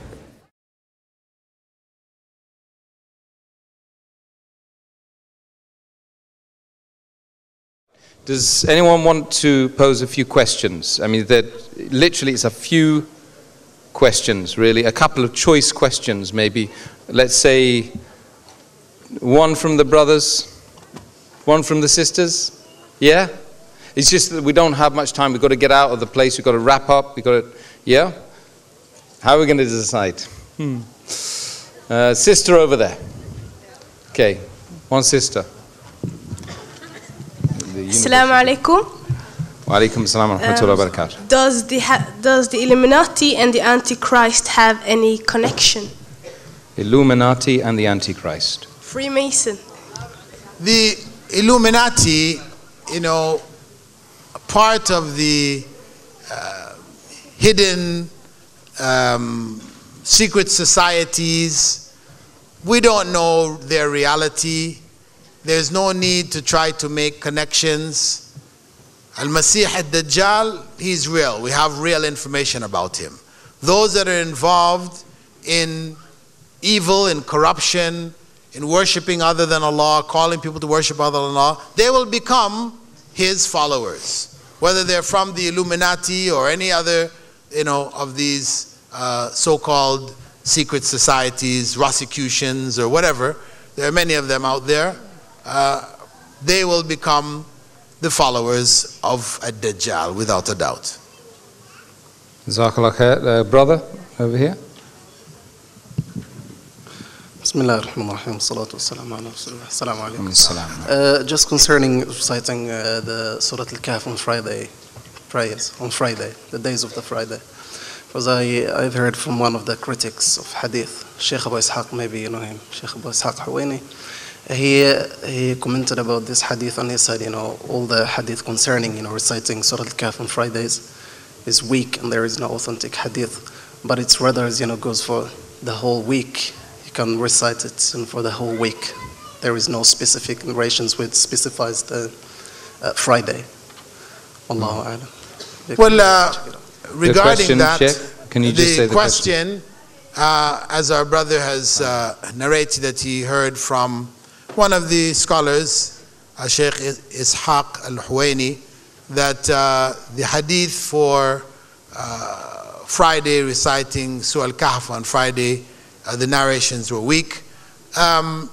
Speaker 1: Does anyone want to pose a few questions? I mean, that literally it's a few questions, really, a couple of choice questions, maybe. Let's say one from the brothers, one from the sisters. Yeah? It's just that we don't have much time. We've got to get out of the place. We've got to wrap up. We've got to, yeah? How are we going to decide? Hmm. Uh, sister over there. Okay, one sister. The
Speaker 3: Assalamu alaikum.
Speaker 1: Wa alaikum assalam wa rahmatullahi wa barakatuh.
Speaker 3: Does the ha- does the Illuminati and the Antichrist have any connection?
Speaker 1: Illuminati and the Antichrist.
Speaker 3: Freemason.
Speaker 2: The Illuminati, you know, part of the uh, hidden um, secret societies, we don't know their reality. There's no need to try to make connections. Al Masih al Dajjal, he's real. We have real information about him. Those that are involved in evil, in corruption, in worshiping other than Allah, calling people to worship other than Allah, they will become his followers. Whether they're from the Illuminati or any other, you know, of these uh, so-called secret societies, Rosicrucians, or whatever. There are many of them out there. Uh, they will become the followers of a Dajjal, without a doubt.
Speaker 1: Jazakallah khair. Uh, brother, over here.
Speaker 4: Bismillah ar-Rahman ar-Rahim. Salatu wassalamu ala Rasulullah. Assalamu
Speaker 1: alaikum.
Speaker 4: Uh, just concerning reciting uh, the Surah Al-Kahf on Friday, prayers on Friday, the days of the Friday. Because I, I've heard from one of the critics of Hadith, Sheikh Abu Ishaq, maybe you know him, Sheikh Abu Ishaq Hawaini he, he commented about this hadith and he said, you know, all the hadith concerning, you know, reciting Surah Al-Kahf on Fridays is weak and there is no authentic hadith. But it's rather, you know, goes for the whole week. You can recite it and for the whole week. There is no specific narrations which specifies the uh, Friday. Allahu A'lam.
Speaker 2: Well, uh, regarding
Speaker 1: question,
Speaker 2: that,
Speaker 1: Sheikh, can you just say the question?
Speaker 2: uh, as our brother has uh, narrated that he heard from one of the scholars, uh, Sheikh Ishaq al Huwaini, that uh, the hadith for uh, Friday reciting Surah Al Kahf on Friday, uh, the narrations were weak. Um,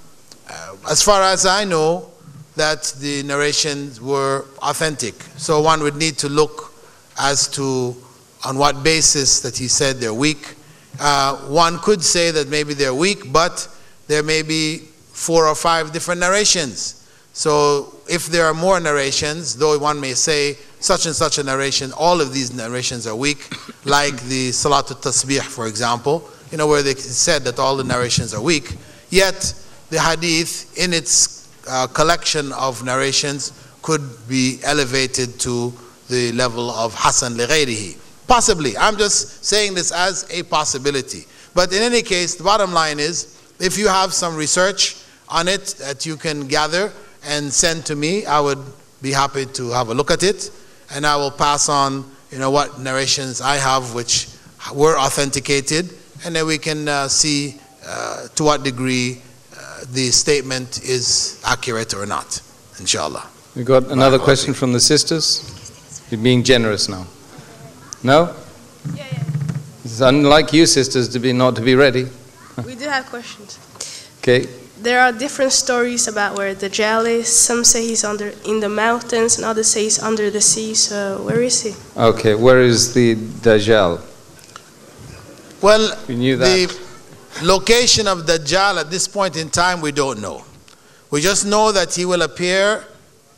Speaker 2: uh, as far as I know, that the narrations were authentic. So one would need to look as to on what basis that he said they're weak. Uh, one could say that maybe they're weak, but there may be four or five different narrations. So if there are more narrations, though one may say such and such a narration, all of these narrations are weak, like the Salatul Tasbih, for example, you know, where they said that all the narrations are weak, yet the hadith in its uh, collection of narrations could be elevated to the level of Hasan li Possibly. I'm just saying this as a possibility. But in any case, the bottom line is if you have some research on it that you can gather and send to me, I would be happy to have a look at it. And I will pass on, you know, what narrations I have which were authenticated. And then we can uh, see uh, to what degree uh, the statement is accurate or not, inshallah.
Speaker 1: We got another
Speaker 2: Barakallah
Speaker 1: question from the sisters. You're being generous now. No?
Speaker 3: Yeah, yeah.
Speaker 1: It's unlike you sisters to be not to be ready.
Speaker 3: We do have questions.
Speaker 1: Okay.
Speaker 3: There are different stories about where the Dajjal is. Some say he's under in the mountains, and others say he's under the sea. So where is he?
Speaker 1: Okay. Where is the Dajjal?
Speaker 2: Well,
Speaker 1: We knew that.
Speaker 2: the location of Dajjal at this point in time, we don't know. We just know that he will appear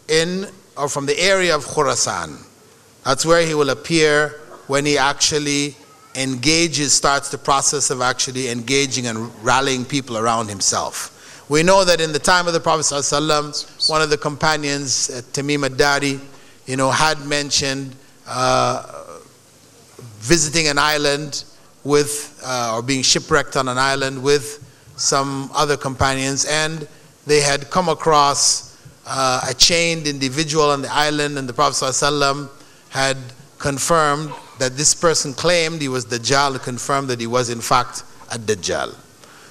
Speaker 2: in or from the area of Khurasan. That's where he will appear when he actually engages, starts the process of actually engaging and rallying people around himself. We know that in the time of the Prophet ﷺ, one of the companions, uh, Tamim ad-Dari, you know, had mentioned uh, visiting an island with, uh, or being shipwrecked on an island with some other companions, and they had come across uh, a chained individual on the island, and the Prophet ﷺ had confirmed that this person claimed he was Dajjal, confirmed that he was in fact a Dajjal.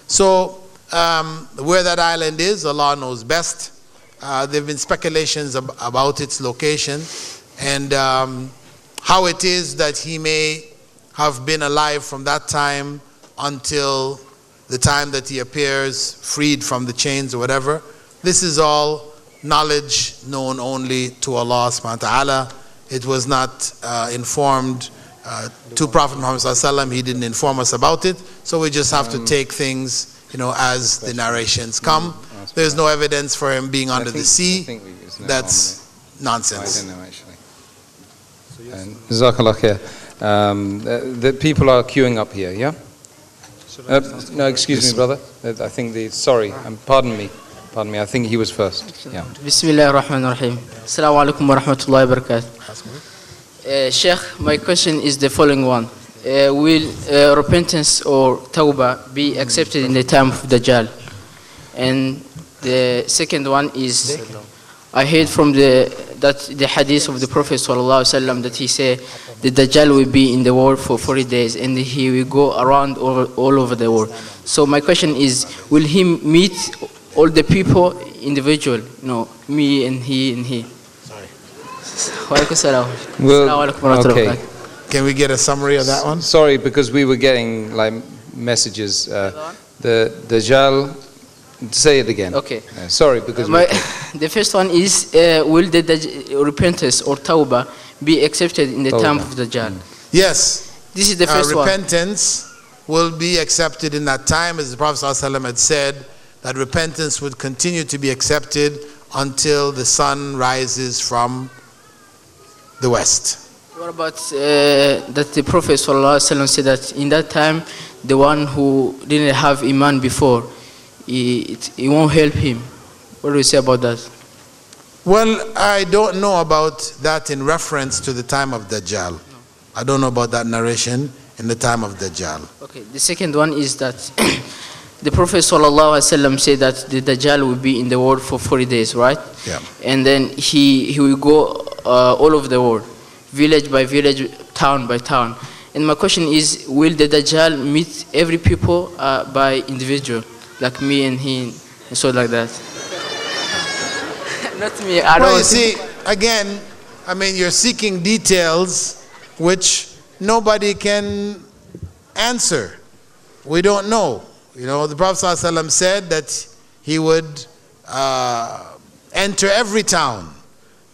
Speaker 2: So, um, where that island is, Allah knows best. Uh, there have been speculations ab- about its location and um, how it is that he may have been alive from that time until the time that he appears freed from the chains or whatever. This is all knowledge known only to Allah subhanahu wa ta'ala. It was not uh, informed uh, to Prophet Muhammad sallallahu alaihi wasallam. He didn't inform us about it. So we just have to take things, you know, as the narrations come. There's no evidence for him being under the sea. That's nonsense.
Speaker 1: I don't know, actually. Jazakallah khair. Um, the, the people are queuing up here, yeah? Uh, no, excuse me, brother. Uh, I think the, sorry, um, pardon me. Pardon me, I think he was first. Yeah.
Speaker 5: Bismillah ar-Rahman ar-Rahim. Assalamu alaikum wa rahmatullahi wa barakatuh. Uh, Sheikh, my question is the following one uh, Will uh, repentance or tawbah be accepted in the time of Dajjal? And the second one is I heard from the that the hadith of the Prophet ﷺ that he said the Dajjal will be in the world for 40 days and he will go around all, all over the world. So my question is, will he meet all the people individual? No, me and he and he. Sorry.
Speaker 1: Well,
Speaker 5: alaikum wa rahmatullahi wa
Speaker 1: okay.
Speaker 5: Barakatuh.
Speaker 2: Can we get a summary of that one?
Speaker 1: Sorry, because we were getting like messages. Uh, the Dajjal, say it again.
Speaker 5: Okay.
Speaker 1: Uh, sorry, because
Speaker 5: My, the first one is uh, will the Daj- repentance or tawbah be accepted in the time
Speaker 1: Tawbah.
Speaker 5: of Dajjal?
Speaker 2: Yes.
Speaker 5: This is the
Speaker 2: Uh,
Speaker 5: first one.
Speaker 2: repentance will be accepted in that time, as the Prophet ﷺ had said, that repentance would continue to be accepted until the sun rises from the west.
Speaker 5: What about uh, that the Prophet ﷺ said that in that time, the one who didn't have Iman before, he, it, it won't help him. What do you say about that?
Speaker 2: Well, I don't know about that in reference to the time of Dajjal. I don't know about that narration in the time of Dajjal.
Speaker 5: Okay, the second one is that the Prophet ﷺ said that the Dajjal will be in the world for 40 days, right?
Speaker 2: Yeah.
Speaker 5: And then he, he will go uh, all over the world, village by village, town by town. And my question is, will the Dajjal meet every people uh, by individual, like me and he, and so like that? Not me, I
Speaker 2: Well,
Speaker 5: don't
Speaker 2: you see, again, I mean, you're seeking details which nobody can answer. We don't know. You know, the Prophet ﷺ said that he would uh, enter every town.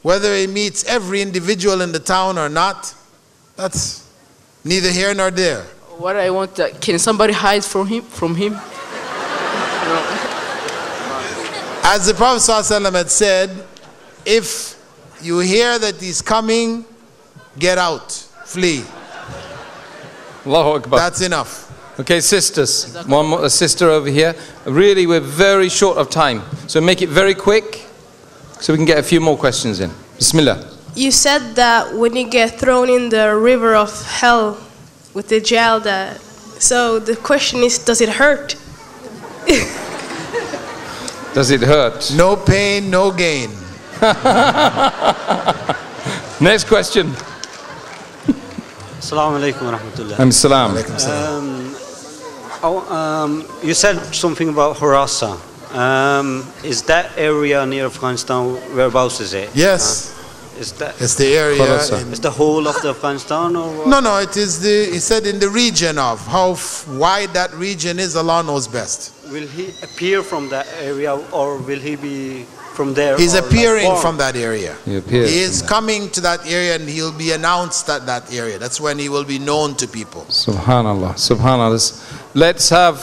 Speaker 2: Whether he meets every individual in the town or not, that's neither here nor there.
Speaker 5: What I want, uh, can somebody hide from him? From him?
Speaker 2: As the Prophet ﷺ had said, if you hear that he's coming, get out, flee.
Speaker 1: Allahu Akbar.
Speaker 2: That's enough.
Speaker 1: Okay, sisters. One more, a sister over here. Really, we're very short of time. So make it very quick so we can get a few more questions in. Bismillah.
Speaker 3: You said that when you get thrown in the river of hell with the jail that so the question is does it hurt?
Speaker 1: Does it hurt?
Speaker 2: No pain, no gain.
Speaker 1: Next question.
Speaker 6: Assalamu alaikum wa rahmatullah.
Speaker 1: Um, salam.
Speaker 6: Um, oh, um, you said something about Khurasan. Um, is that area near Afghanistan? Whereabouts is it?
Speaker 2: Yes,
Speaker 6: Uh, is that
Speaker 2: it's the area.
Speaker 6: It's the whole of the Afghanistan or what?
Speaker 2: no, no, it is the. He said in the region of how f- wide that region is. Allah knows best.
Speaker 6: Will he appear from that area or will he be from there?
Speaker 2: He's
Speaker 6: or like
Speaker 2: appearing from that area.
Speaker 1: He appears
Speaker 2: He is coming to that area and he'll be announced at that area. That's when he will be known to people.
Speaker 1: Subhanallah. Subhanallah. Let's have,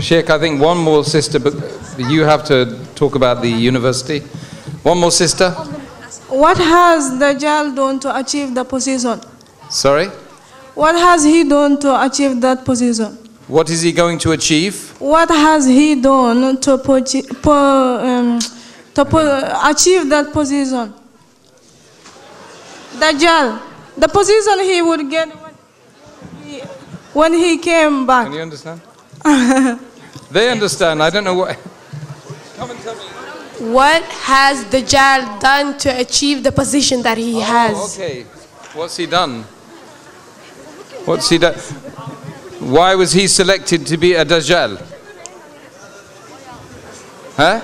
Speaker 1: Sheikh, I think one more sister, but you have to talk about the university. One more sister.
Speaker 7: What has Dajjal done to achieve the position?
Speaker 1: Sorry.
Speaker 7: What has he done to achieve that position?
Speaker 1: What is he going to achieve?
Speaker 7: What has he done to, um, to po- achieve that position? Dajjal, the position he would get when he, when he came back.
Speaker 1: Can you understand? They understand. I don't know what.
Speaker 8: What has Dajjal done to achieve the position that he
Speaker 1: Oh,
Speaker 8: has?
Speaker 1: okay. What's he done? What's he done? Why was he selected to be a Dajjal? Huh?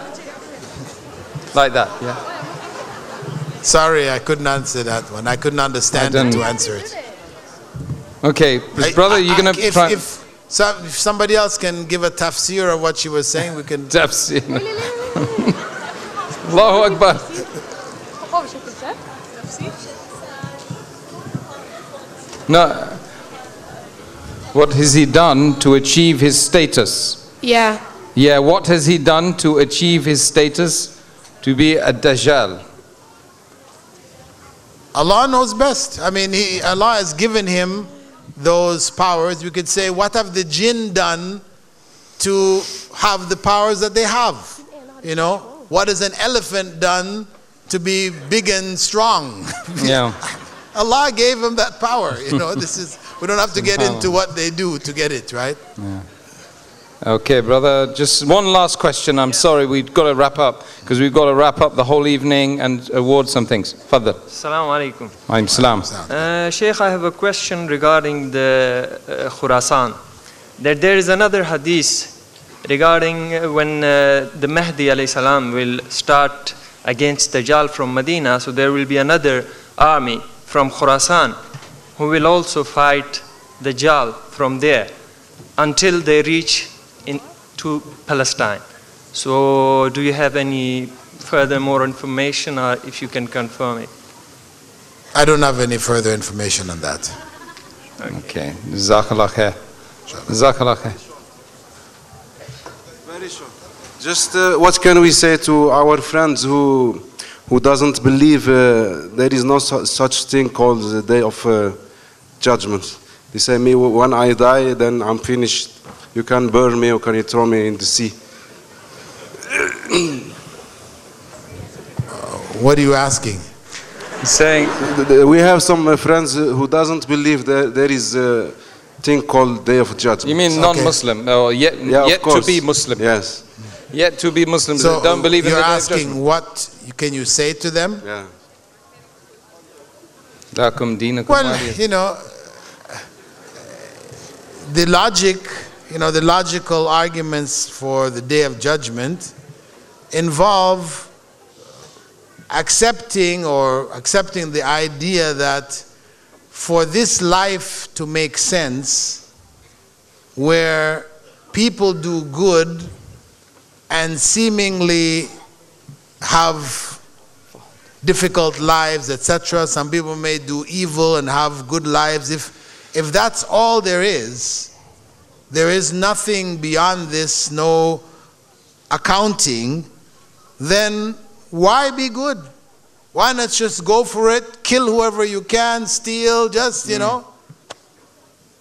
Speaker 1: Like that, yeah.
Speaker 2: Sorry, I couldn't answer that one. I couldn't understand
Speaker 1: I
Speaker 2: it to answer it.
Speaker 1: Okay,
Speaker 2: I-
Speaker 1: brother,
Speaker 2: I-
Speaker 1: you're going
Speaker 2: I-
Speaker 1: to
Speaker 2: if,
Speaker 1: try.
Speaker 2: if, so, if somebody else can give a tafsir of what she was saying, we can.
Speaker 1: Tafsir. Allahu Akbar. No. What has he done to achieve his status?
Speaker 8: Yeah.
Speaker 1: Yeah, what has he done to achieve his status to be a Dajjal?
Speaker 2: Allah knows best. I mean, he, Allah has given him those powers. We could say, what have the jinn done to have the powers that they have? You know, what has an elephant done to be big and strong?
Speaker 1: Yeah.
Speaker 2: Allah gave them that power. You know, this is, we don't have to get into what they do to get it, right?
Speaker 1: Okay, brother, just one last question. I'm sorry, we've got to wrap up because we've got to wrap up the whole evening and award some things. Fadl.
Speaker 9: Assalamu alaikum.
Speaker 1: Alaykum salam.
Speaker 9: Uh, Sheikh, I have a question regarding the uh, Khurasan. That there is another hadith regarding uh, when uh, the Mahdi alayhi salam will start against the Dajjal from Medina, so there will be another army from Khurasan who will also fight the Dajjal from there until they reach in, to Palestine. So, do you have any further more information, or if you can confirm it?
Speaker 2: I don't have any further information on that.
Speaker 1: Okay. Jazakallah khair. Jazakallah khair.
Speaker 10: Very short. Just uh, what can we say to our friends who who doesn't believe uh, there is no su- such thing called the day of uh, judgment. They say, me, when I die, then I'm finished. You can burn me or can you throw me in the sea?
Speaker 2: What are you asking?
Speaker 1: Saying
Speaker 10: we have some uh, friends uh, who doesn't believe that there is a thing called day of judgment.
Speaker 1: You mean non-Muslim or yet,
Speaker 10: Yeah, of
Speaker 1: yet to
Speaker 10: course.
Speaker 1: be Muslim?
Speaker 10: Yes.
Speaker 1: Yet to be Muslims
Speaker 2: So
Speaker 1: don't believe in
Speaker 2: you're
Speaker 1: the day of
Speaker 2: asking
Speaker 1: judgment.
Speaker 2: what can you say to them?
Speaker 10: Yeah.
Speaker 1: Lakum dinakum
Speaker 2: Well, you know, the logic, you know, the logical arguments for the day of judgment involve accepting or accepting the idea that for this life to make sense, where people do good and seemingly have difficult lives, etc. Some people may do evil and have good lives. If, if that's all there is, there is nothing beyond this, no accounting, then why be good? Why not just go for it, kill whoever you can, steal, just, you mm. know?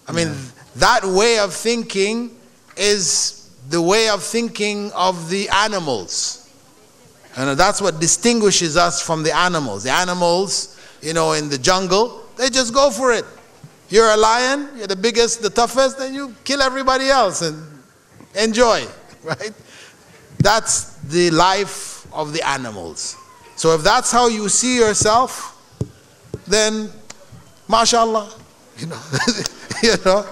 Speaker 2: I mean, that way of thinking is the way of thinking of the animals. And that's what distinguishes us from the animals. The animals, you know, in the jungle, they just go for it. You're a lion, you're the biggest, the toughest, then you kill everybody else and enjoy, right? That's the life of the animals. So if that's how you see yourself, then mashallah, you know, you know.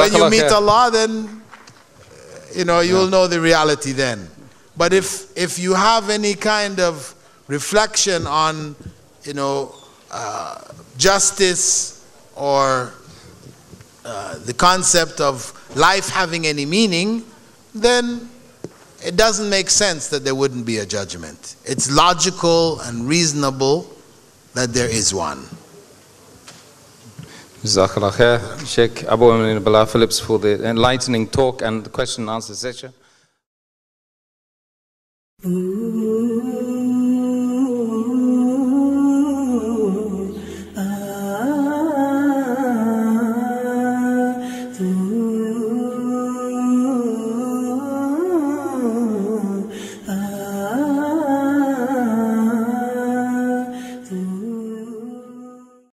Speaker 2: When you meet. Allah, then you know you'll know the reality then. But if if you have any kind of reflection on, you know, uh, justice or uh, the concept of life having any meaning, then it doesn't make sense that there wouldn't be a judgment. It's logical and reasonable that there is one.
Speaker 1: Jazakallah khair. Sheikh Abu Amin Bilal Philips for the enlightening talk and the question and answer session.
Speaker 11: Ooh.